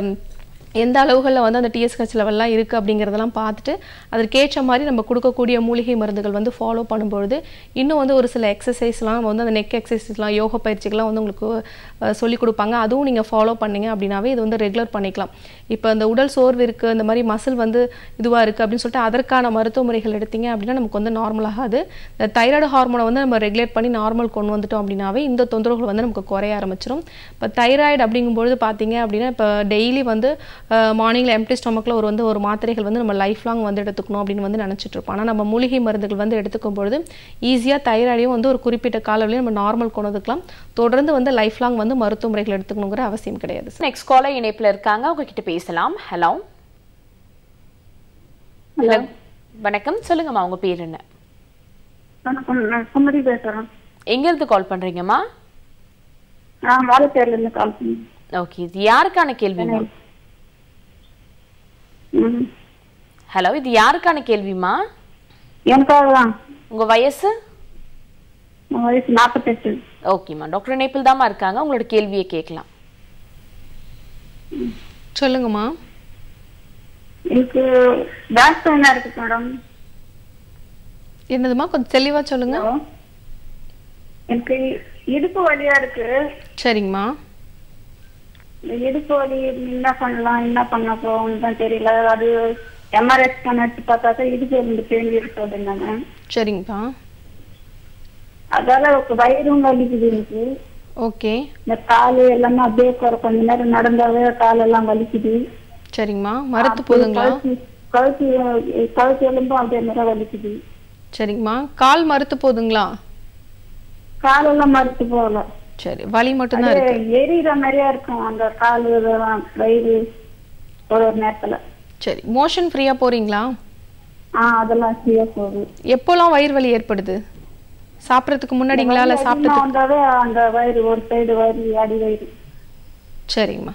எந்த அளவுகளில் வந்து அந்த டிஎஸ்ஹெச் லெவல்லாம் இருக்குது அப்படிங்கிறதெல்லாம் பார்த்துட்டு அதற்கேற்ற மாதிரி நம்ம கொடுக்கக்கூடிய மூலிகை மருந்துகள் வந்து ஃபாலோ பண்ணும்பொழுது இன்னும் வந்து ஒரு சில எக்ஸசைஸ்லாம் வந்து அந்த நெக் எக்ஸசைஸ்லாம் யோக பயிற்சிகள்லாம் வந்து உங்களுக்கு சொல்லிக் கொடுப்பாங்க. அதுவும் நீங்கள் ஃபாலோ பண்ணீங்க அப்படின்னாவே இது வந்து ரெகுலர் பண்ணிக்கலாம். இப்போ இந்த உடல் சோர்வு இருக்குது இந்த மாதிரி மசில் வந்து இதுவாக இருக்குது அப்படின்னு சொல்லிட்டு அதற்கான மருத்துவ முறைகள் எடுத்தீங்க அப்படின்னா நமக்கு வந்து நார்மலாகாது இந்த தைராய்டு ஹார்மோனை வந்து நம்ம ரெகுலேட் பண்ணி நார்மல் கொண்டு வந்துட்டோம் அப்படின்னாவே இந்த தொந்தரவுகள் வந்து நமக்கு குறைய ஆரம்பிச்சிடும் இப்போ தைராய்டு அப்படிங்கும்பொழுது பார்த்தீங்க அப்படின்னா இப்போ டெய்லி வந்து மார்னிங்கில் எம்டி ஸ்டொமக்கில் ஒரு வந்து ஒரு மாத்திரைகள் வந்து நம்ம லைஃப் லாங் வந்து எடுத்துக்கணும் அப்படின்னு வந்து நினச்சிட்டு இருப்போம் ஆனால் நம்ம மூலிகை மருந்துகள் வந்து எடுத்துக்கும் பொழுது ஈஸியாக தைராய்டையும் வந்து ஒரு குறிப்பிட்ட காலவரையும் நம்ம நார்மல் கொண்டு வந்துக்கலாம் தொடர்ந்து வந்து லைஃப் லாங் வந்து மருத்துவ முறைகள் எடுத்துக்கணுங்கிற அவசியம் கிடையாது நெக்ஸ்ட் காலர் இணைப்புல இருக்காங்க. உங்ககிட்ட பேசலாம். ஹலோ ஹலோ வணக்கம். சொல்லுங்கம்மா உங்க பேர் என்ன? பேசுறேன். எங்க இருந்து கால் பண்றீங்கம்மா? நான் வாழைப்பேர்ல இருந்து கால் பண்ணேன். ஓகே இது யாருக்கான கேள்விமா. ஹலோ இது யாருக்கான கேள்விமா எனக்காக தான் உங்க வயசு நாற்பத்தெட்டு ஓகேம்மா. டாக்டர் நேபிள் தாம்மா இருக்காங்க. உங்களோட கேள்வியை கேட்கலாம். சொல்லுங்கம்மா. எனக்கு பேக் பெயினா இருக்கு மேடம் என்னதுமா கொஞ்சம் தெளிவாக சொல்லுங்க. எனக்கு இடுப்பு வலியா இருக்கு. சரிங்கம்மா. இடுப்பு வலி? என்ன பண்ணலாம்? என்ன பண்ண போகும் தான் தெரியல. அது எம்ஆர்ஐ ஸ்கேன் எடுத்து பார்த்தாக்கா இடுப்பு இருந்து பெயின் இருக்கு அப்படின்னாங்க சரிங்கப்பா. அதால வயிறும் வலிக்குது எனக்கு. ஓகே. இந்த காலு எல்லாமே அப்படியே குறை கொஞ்ச நேரம் நடந்தாவே கால் எல்லாம் வலிக்குது. சரிங்கம்மா. மரத்து போதுங்களா? கழுத்து கழுத்து எலும்பும் அப்படியே நிறைய வலிக்குது. சரிங்கம்மா. கால் மறுத்து போதுங்களா? காலெல்லாம் மறுத்து போகல. சரி வலி மட்டும்தான் இருக்கு. எரியிற மாதிரியா இருக்கும் அந்த காலு வயிறு ஒரு ஒரு நேரத்துல. சரி மோஷன் ஃப்ரீயா போறீங்களா? ஆஹ் அதெல்லாம் சரியா போகுது. எப்போலாம் வயிறு வலி ஏற்படுது? சாப்பிட்றதுக்கு முன்னாடிங்களா இல்லை வந்தாவே அந்த வயிறு ஒரு சைடு வயிறு அடி வயிறு சரிங்கம்மா.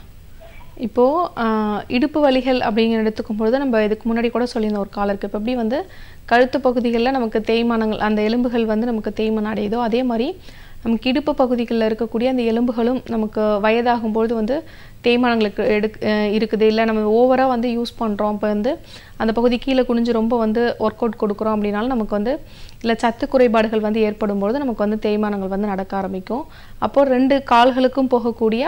இப்போது இடுப்பு வலிகள் அப்படிங்கிற எடுத்துக்கும் பொழுது நம்ம இதுக்கு முன்னாடி கூட சொல்லியிருந்தோம் ஒரு காலருக்கு இப்போ எப்படி வந்து கழுத்து பகுதிகளில் நமக்கு தேய்மானங்கள் அந்த எலும்புகள் வந்து நமக்கு தேய்மானம் அடையுதோ அதே மாதிரி நமக்கு இடுப்பு பகுதிகளில் இருக்கக்கூடிய அந்த எலும்புகளும் நமக்கு வயதாகும்பொழுது வந்து தேய்மானங்களுக்கு எடுக் இருக்குது. இல்லை நம்ம ஓவராக வந்து யூஸ் பண்ணுறோம் இப்போ வந்து அந்த பகுதி கீழே குனிஞ்சு ரொம்ப வந்து ஒர்க் அவுட் கொடுக்குறோம் அப்படின்னாலும் நமக்கு வந்து இல்லை சத்து குறைபாடுகள் வந்து ஏற்படும் பொழுது நமக்கு வந்து தேய்மானங்கள் வந்து நடக்க ஆரம்பிக்கும். அப்போது ரெண்டு கால்களுக்கும் போகக்கூடிய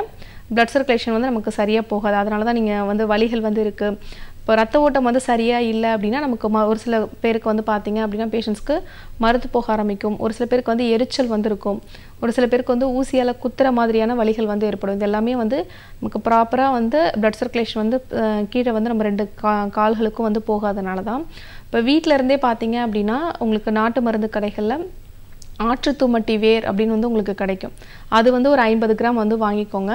பிளட் சர்க்குலேஷன் வந்து நமக்கு சரியாக போகாது. அதனால தான் நீங்கள் வந்து வலிகள் வந்து இருக்குது இப்போ ரத்த ஓட்டம் வந்து சரியாக இல்லை அப்படின்னா நமக்கு ம ஒரு சில பேருக்கு வந்து பார்த்தீங்க அப்படின்னா பேஷண்ட்ஸ்க்கு மறுத்து போக ஆரம்பிக்கும். ஒரு சில பேருக்கு வந்து எரிச்சல் வந்திருக்கும். ஒரு சில பேருக்கு வந்து ஊசியால் குத்துற மாதிரியான வலிகள் வந்து ஏற்படும். இது எல்லாமே வந்து நமக்கு ப்ராப்பராக வந்து ப்ளட் சர்க்குலேஷன் வந்து கீழே வந்து நம்ம ரெண்டு கா கால்களுக்கும் வந்து போகாதனால தான் இப்போ வீட்டில் இருந்தே பார்த்தீங்க அப்படின்னா உங்களுக்கு நாட்டு மருந்து கடைகளில் ஆற்றுத்துமட்டி வேர் அப்படின்னு வந்து உங்களுக்கு கிடைக்கும். அது வந்து ஒரு ஐம்பது கிராம் வந்து வாங்கிக்கோங்க.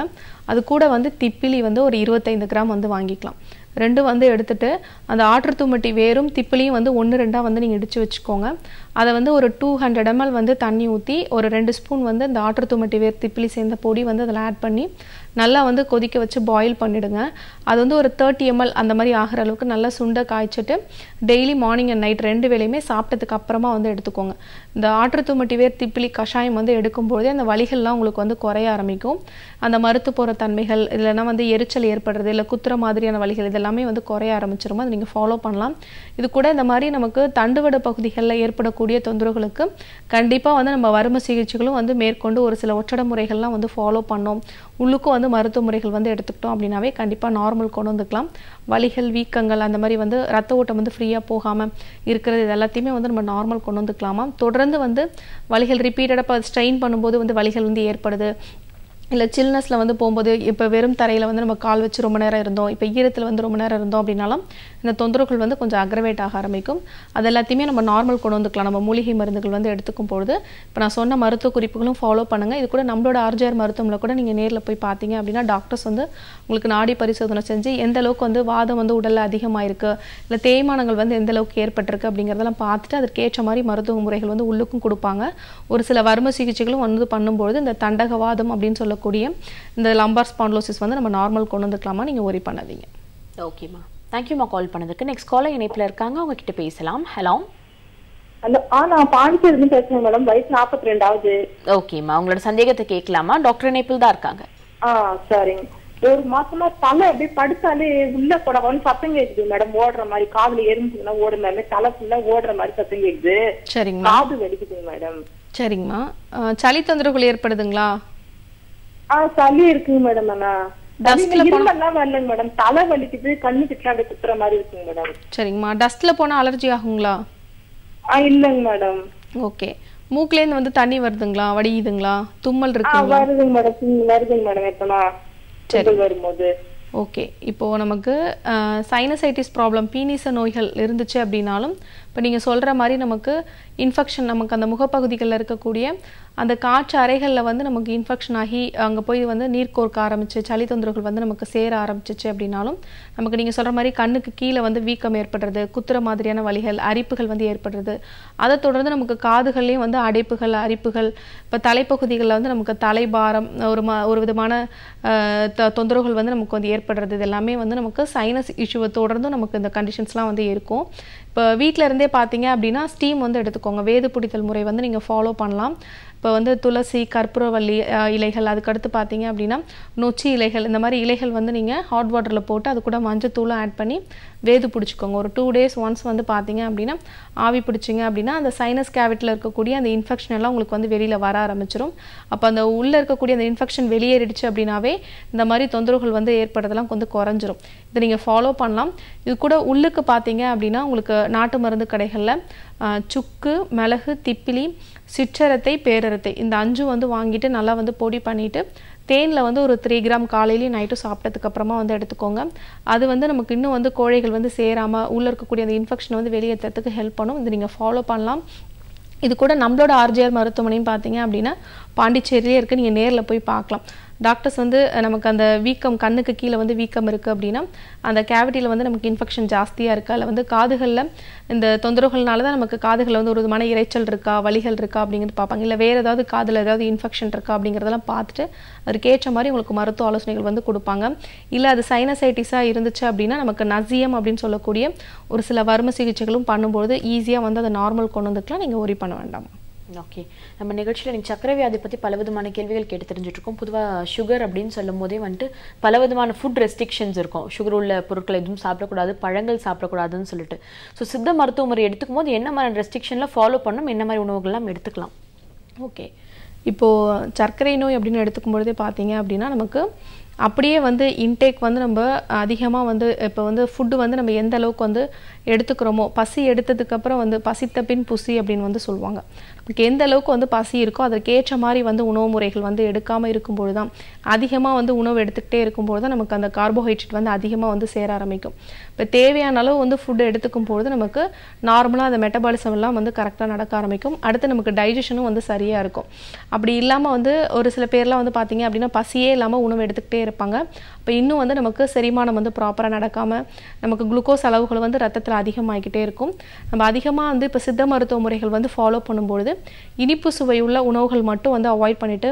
அது கூட வந்து திப்பிலி வந்து ஒரு இருபத்தைந்து கிராம் வந்து வாங்கிக்கலாம். ரெண்டும் வந்து எடுத்துட்டு அந்த ஆற்றுத்துமட்டி வேரும் திப்பிலியும் வந்து ஒன்று ரெண்டாக வந்து நீங்கள் இடித்து வச்சுக்கோங்க. அதை வந்து ஒரு டூ ஹண்ட்ரட் எம்எல் வந்து தண்ணி ஊற்றி ஒரு ரெண்டு ஸ்பூன் வந்து அந்த தும்மட்டி வேர் திப்பிலி சேர்ந்த பொடி வந்து அதில் ஆட் பண்ணி நல்லா வந்து கொதிக்க வச்சு பாயில் பண்ணிவிடுங்க அது வந்து ஒரு தேர்ட்டி எம்எல் அந்த மாதிரி ஆகிற அளவுக்கு நல்லா சுண்டை காய்ச்சிட்டு டெய்லி மார்னிங் அண்ட் நைட் ரெண்டு வேளையுமே சாப்பிட்டதுக்கு அப்புறமா வந்து எடுத்துக்கோங்க. இந்த ஆற்றுத்துமட்டி வேர் திப்பிலி கஷாயம் வந்து எடுக்கும்போதே அந்த வலிகள்லாம் உங்களுக்கு வந்து குறைய ஆரம்பிக்கும். அந்த மறுத்து போகிற தன்மைகள் இல்லைன்னா வந்து எரிச்சல் ஏற்படுறது இல்லை குத்துற மாதிரியான வலிகள் இதெல்லாமே வந்து குறைய ஆரம்பிச்சிருமோ. அதை நீங்கள் ஃபாலோ பண்ணலாம். இது கூட இந்த மாதிரி நமக்கு தண்டுவட பகுதிகளில் ஏற்படக்கூடிய தொந்தரவுகளுக்கு கண்டிப்பாக வந்து நம்ம வரும சிகிச்சைகளும் வந்து மேற்கொண்டு ஒரு சில ஒற்றட முறைகள்லாம் வந்து ஃபாலோ பண்ணோம். உள்ளுக்கும் வந்து மருத்துவ முறைகள் வந்து எடுத்துக்கிட்டோம் அப்படின்னாவே கண்டிப்பாக நார்மல் கொண்டு வந்துக்கலாம். வலிகள் வீக்கங்கள் அந்த மாதிரி வந்து ரத்த ஓட்டம் வந்து ஃப்ரீயாக போகாமல் இருக்கிறது இது எல்லாத்தையுமே வந்து நம்ம நார்மல் கொண்டு வந்துக்கலாமா? தொடர்ந்து வந்து வலிகள் ரிப்பீட்டடாக இப்போ ஸ்ட்ரெயின் பண்ணும்போது வந்து வலிகள் வந்து ஏற்படுது. இல்லை சில்னஸில் வந்து போகும்போது இப்போ வெறும் தரையில் வந்து நம்ம கால் வச்சு ரொம்ப நேரம் இருந்தோம் இப்போ ஈரத்தில் வந்து ரொம்ப நேரம் இருந்தோம் அப்படின்னாலும் இந்த தொந்தரவுகள் வந்து கொஞ்சம் அக்ரவேட் ஆக ஆரம்பிக்கும். அது எல்லாத்தையுமே நம்ம நார்மல் கொண்டு வந்துக்கலாம். நம்ம மூலிகை மருந்துகள் வந்து எடுத்துக்கும் பொழுது இப்போ நான் சொன்ன மருத்துவ குறிப்புகளும் ஃபாலோ பண்ணுங்கள் இது கூட நம்மளோட ஆர்ஜிஆர் மருத்துவமில் கூட நீங்கள் நேரில் போய் பார்த்தீங்க அப்படின்னா டாக்டர்ஸ் வந்து உங்களுக்கு நாடி பரிசோதனை செஞ்சு எந்த அளவுக்கு வந்து வாதம் வந்து உடலில் அதிகமாக இருக்குது இல்லை தேய்மானங்கள் வந்து எந்த அளவுக்கு ஏற்பட்டிருக்கு அப்படிங்கிறதெல்லாம் பார்த்துட்டு அதற்கேற்ற மாதிரி மருத்துவ முறைகள் வந்து உள்ளுக்கும் கொடுப்பாங்க. ஒரு சில வர்ம சிகிச்சைகளும் வந்து பண்ணும்பொழுது இந்த தண்டகவாதம் அப்படின்னு சொல்லக்கூடிய இந்த லம்பார் ஸ்பான்லோசிஸ் வந்து நம்ம நார்மல் கொண்டு வந்துக்கலாமா? நீங்கள் ஒரி பண்ணாதீங்க. ஓகேம்மா தேங்க்யூம்மா கால் பண்ணதுக்கு. நெக்ஸ்ட் காலர் இணைப்பில் இருக்காங்க. அவங்க கிட்ட பேசலாம். ஹலோ ஹலோ ஆ நான் பாண்டிச்சேரியிலிருந்து பேசுறேன் மேடம் வயசு நாற்பத்தி ரெண்டாவது ஓகேம்மா உங்களோட சந்தேகத்தை கேட்கலாமா? டாக்டர் இணைப்பில் தான் இருக்காங்க. ஆ சரிங்க. ஒரு மாசமா தலை அப்படியே படுத்தாலே உள்ள கொடன்னு சத்தம் கேக்குது மேடம் ஓடுற மாதிரி காதுல எறும்புனா ஓடுற மாதிரி தலை ஃபுல்லா ஓடுற மாதிரி சத்தம் கேக்குது சரிங்கம்மா காது வலிக்குதுங்க மேடம் சரிங்கம்மா சளி தொந்தரவுகள் ஏற்படுதுங்களா? ஆ சளி இருக்குங்க மேடம் ஆனா Dustல போனா- இருமெல்லாம் வரலங்க மேடம் தலை வலிக்குது கண்ணு கிட்ட குத்துற மாதிரி இருக்குங்க மேடம் சரிங்கம்மா டஸ்ட்ல போனால் அலர்ஜி ஆகுங்களா? ஆ இல்லைங்க மேடம் ஓகே மூக்குலேருந்து வந்து தண்ணி வருதுங்களா? வடியுதுங்களா? தும்மல் இருக்குங்களா? வருதுங்க மேடம் வருதுங்க மேடம் எப்பனா. தும்மல் வரும்போது. ஓகே இப்போது நமக்கு சைனசைட்டிஸ் ப்ராப்ளம் பீனிச நோய்கள் இருந்துச்சு அப்படின்னாலும் இப்போ நீங்கள் சொல்கிற மாதிரி நமக்கு இன்ஃபெக்ஷன் நமக்கு அந்த முகப்பகுதிகளில் இருக்கக்கூடிய அந்த காற்று அறைகளில் வந்து நமக்கு இன்ஃபெக்ஷன் ஆகி அங்கே போய் வந்து நீர் கோர்க்க ஆரம்பிச்சு சளி தொந்தரவுகள் வந்து நமக்கு சேர ஆரம்பிச்சிச்சு அப்படின்னாலும் நமக்கு நீங்கள் சொல்கிற மாதிரி கண்ணுக்கு கீழே வந்து வீக்கம் ஏற்படுறது குத்துற மாதிரியான வலிகள் அரிப்புகள் வந்து ஏற்படுறது அதை தொடர்ந்து நமக்கு காதுகள்லேயும் வந்து அடைப்புகள் அரிப்புகள் இப்போ தலைப்பகுதிகளில் வந்து நமக்கு தலைபாரம் ஒரு மா ஒரு விதமான தொந்தரவுகள் வந்து நமக்கு வந்து ஏற்படுறது இது எல்லாமே வந்து நமக்கு சைனஸ் இஷ்யூவை தொடர்ந்து நமக்கு இந்த கண்டிஷன்ஸ்லாம் வந்து இருக்கும். இப்போ வீட்டில் இருந்தே பார்த்தீங்க அப்படின்னா ஸ்டீம் வந்து எடுத்துக்கோங்க. வேது பிடித்தல் முறை வந்து நீங்கள் ஃபாலோ பண்ணலாம். இப்போ வந்து துளசி கற்பூரவள்ளி இலைகள் அதுக்கடுத்து பார்த்தீங்க அப்படின்னா நொச்சி இலைகள் இந்த மாதிரி இலைகள் வந்து நீங்கள் ஹாட் வாட்டரில் போட்டு அது கூட மஞ்சத்தூளும் ஆட் பண்ணி வேது பிடிச்சிக்கோங்க. ஒரு டூ டேஸ் ஒன்ஸ் வந்து பார்த்தீங்க அப்படின்னா ஆவி பிடிச்சிங்க அப்படின்னா அந்த சைனஸ் கேவிட்டில் இருக்கக்கூடிய அந்த இன்ஃபெக்ஷன் எல்லாம் உங்களுக்கு வந்து வெளியில் வர ஆரம்பிச்சிடும் அப்போ அந்த உள்ளே இருக்கக்கூடிய அந்த இன்ஃபெக்ஷன் வெளியேறிடுச்சு அப்படின்னாவே இந்த மாதிரி தொந்தரவுகள் வந்து ஏற்படுறதெல்லாம் கொஞ்சம் குறைஞ்சிரும். இதை நீங்கள் ஃபாலோ பண்ணலாம். இது கூட உள்ளுக்கு பார்த்தீங்க அப்படின்னா உங்களுக்கு நாட்டு மருந்து கடைகளில் சுக்கு மிளகு திப்பிலி சிற்றரத்தை பேரரத்தை இந்த அஞ்சு வந்து வாங்கிட்டு நல்லா வந்து பொடி பண்ணிட்டு தேனில் வந்து ஒரு த்ரீ கிராம் காலையிலையும் நைட்டும் சாப்பிட்டதுக்கப்புறமா வந்து எடுத்துக்கோங்க. அது வந்து நமக்கு இன்னும் வந்து கோழைகள் வந்து சேராமல் உள்ளே இருக்கக்கூடிய அந்த இன்ஃபெக்ஷனை வந்து வெளியேற்றத்துக்கு ஹெல்ப் பண்ணும். இது நீங்கள் ஃபாலோ பண்ணலாம். இது கூட நம்மளோட ஆர்ஜிஆர் மருத்துவமனையும் பார்த்தீங்க அப்படின்னா பாண்டிச்சேரியிலே இருக்குது நீங்கள் நேரில் போய் பார்க்கலாம். டாக்டர்ஸ் வந்து நமக்கு அந்த வீக்கம் கண்ணுக்கு கீழே வந்து வீக்கம் இருக்குது அப்படின்னா அந்த கேவிட்டியில் வந்து நமக்கு இன்ஃபெக்ஷன் ஜாஸ்தியாக இருக்கா. இல்லை வந்து காதுகளில் இந்த தொந்தரவுகள்னால தான் நமக்கு காதுகளில் வந்து ஒரு விதமான இரைச்சல் இருக்கா வலிகள் இருக்கா அப்படிங்கிறது பார்ப்பாங்க. இல்லை வேறு ஏதாவது காதில் ஏதாவது இன்ஃபெக்ஷன் இருக்கா அப்படிங்கிறதெல்லாம் பார்த்துட்டு அதுக்கேற்ற மாதிரி உங்களுக்கு மருத்துவ ஆலோசனைகள் வந்து கொடுப்பாங்க. இல்லை அது சைனசைட்டிஸாக இருந்துச்சு அப்படின்னா நமக்கு நசியம் அப்படின்னு சொல்லக்கூடிய ஒரு சில வர்ம சிகிச்சைகளும் பண்ணும்பொழுது ஈஸியாக வந்து அதை நார்மல் கொண்டு வந்துக்கலாம். நீங்கள் ஒரி பண்ண வேண்டாம். ஓகே நம்ம நிகழ்ச்சியில் நீங்கள் சக்கரை வியாதி பற்றி பல விதமான கேள்விகள் கேட்டு தெரிஞ்சுட்ருக்கோம். பொதுவாக சுகர் அப்படின்னு சொல்லும் போதே வந்துட்டு பல விதமான ஃபுட் ரெஸ்ட்ரிக்ஷன்ஸ் இருக்கும். சுகர் உள்ள பொருட்கள் எதுவும் சாப்பிடக்கூடாது பழங்கள் சாப்பிடக்கூடாதுன்னு சொல்லிட்டு. ஸோ சித்த மருத்துவ முறை எடுத்துக்கும் போது என்ன மாதிரி ரெஸ்ட்ரிக்ஷனில் ஃபாலோ பண்ணணும் என்ன மாதிரி உணவுகள்லாம் எடுத்துக்கலாம்? ஓகே இப்போது சர்க்கரை நோய் அப்படின்னு எடுத்துக்கும் பொழுதே பார்த்தீங்க அப்படின்னா நமக்கு அப்படியே வந்து இன்டேக் வந்து நம்ம அதிகமாக வந்து இப்போ வந்து ஃபுட்டு வந்து நம்ம எந்த அளவுக்கு வந்து எடுத்துக்கிறோமோ பசி எடுத்ததுக்கப்புறம் வந்து பசித்த பின் புசி அப்படின்னு வந்து சொல்லுவாங்க. நமக்கு எந்த அளவுக்கு வந்து பசி இருக்கோ அதற்கேற்ற மாதிரி வந்து உணவு முறைகள் வந்து எடுக்காமல் இருக்கும்பொழுது தான் அதிகமாக வந்து உணவு எடுத்துக்கிட்டே இருக்கும்பொழுது தான் நமக்கு அந்த கார்போஹைட்ரேட் வந்து அதிகமாக வந்து சேர ஆரம்பிக்கும். இப்போ தேவையான அளவு வந்து ஃபுட்டு எடுத்துக்கும் பொழுது நமக்கு நார்மலாக அந்த மெட்டபாலிசம் எல்லாம் வந்து கரெக்டாக நடக்க ஆரம்பிக்கும். அடுத்து நமக்கு டைஜஷனும் வந்து சரியாக இருக்கும். அப்படி இல்லாமல் வந்து ஒரு சில பேர்லாம் வந்து பார்த்தீங்க அப்படின்னா பசியே இல்லாமல் உணவு எடுத்துக்கிட்டே இருப்பாங்க. அப்போ இன்னும் வந்து நமக்கு செரிமானம் வந்து ப்ராப்பராக நடக்காமல் நமக்கு குளுக்கோஸ் அளவுகள் வந்து ரத்தத்தில் அதிகமாகிக்கிட்டே இருக்கும். நம்ம அதிகமாக வந்து இப்போ சித்த மருத்துவ முறைகள் வந்து ஃபாலோ பண்ணும்பொழுது இனிப்பு சுவையுள்ள உணவுகள் மட்டும் வந்து அவாய்ட் பண்ணிவிட்டு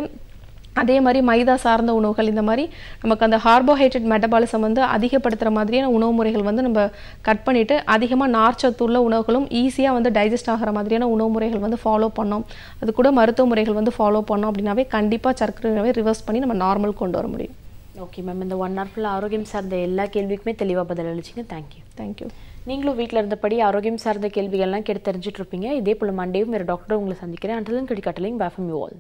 அதே மாதிரி மைதா சார்ந்த உணவுகள் இந்த மாதிரி நமக்கு அந்த கார்போஹைட்ரேட் மெட்டபாலிசம் வந்து அதிகப்படுத்துகிற மாதிரியான உணவு முறைகள் வந்து நம்ம கட் பண்ணிவிட்டு அதிகமாக நார்ச்சத்துள்ள உணவுகளும் ஈஸியாக வந்து டைஜஸ்ட் ஆகிற மாதிரியான உணவு முறைகள் வந்து ஃபாலோ பண்ணோம். அது கூட மருத்துவ முறைகள் வந்து ஃபாலோ பண்ணோம் அப்படின்னாவே கண்டிப்பாக சர்க்கரை ரிவர்ஸ் பண்ணி நம்ம நார்மல் கொண்டு வர முடியும். ஓகே மேம் இந்த ஒன் ஹவர் ஃபுல்லாக ஆரோக்கியம் சார்ந்த எல்லா கேள்விக்குமே தெளிவாக பதில் அளிச்சிங்க. தேங்க்யூ தேங்க்யூ நீங்களும் வீட்டில் இருந்தபடி ஆரோக்கியம் சார்ந்த கேள்விகள்லாம் கேட்டு தெரிஞ்சுட்டு இருப்பீங்க இதே போல் மண்டேவும் வேறு டாக்டர் உங்களை சந்திக்கிறேன். அண்டலன் கடிக்காட்டலையும் பேஃபம் யூ ஆல்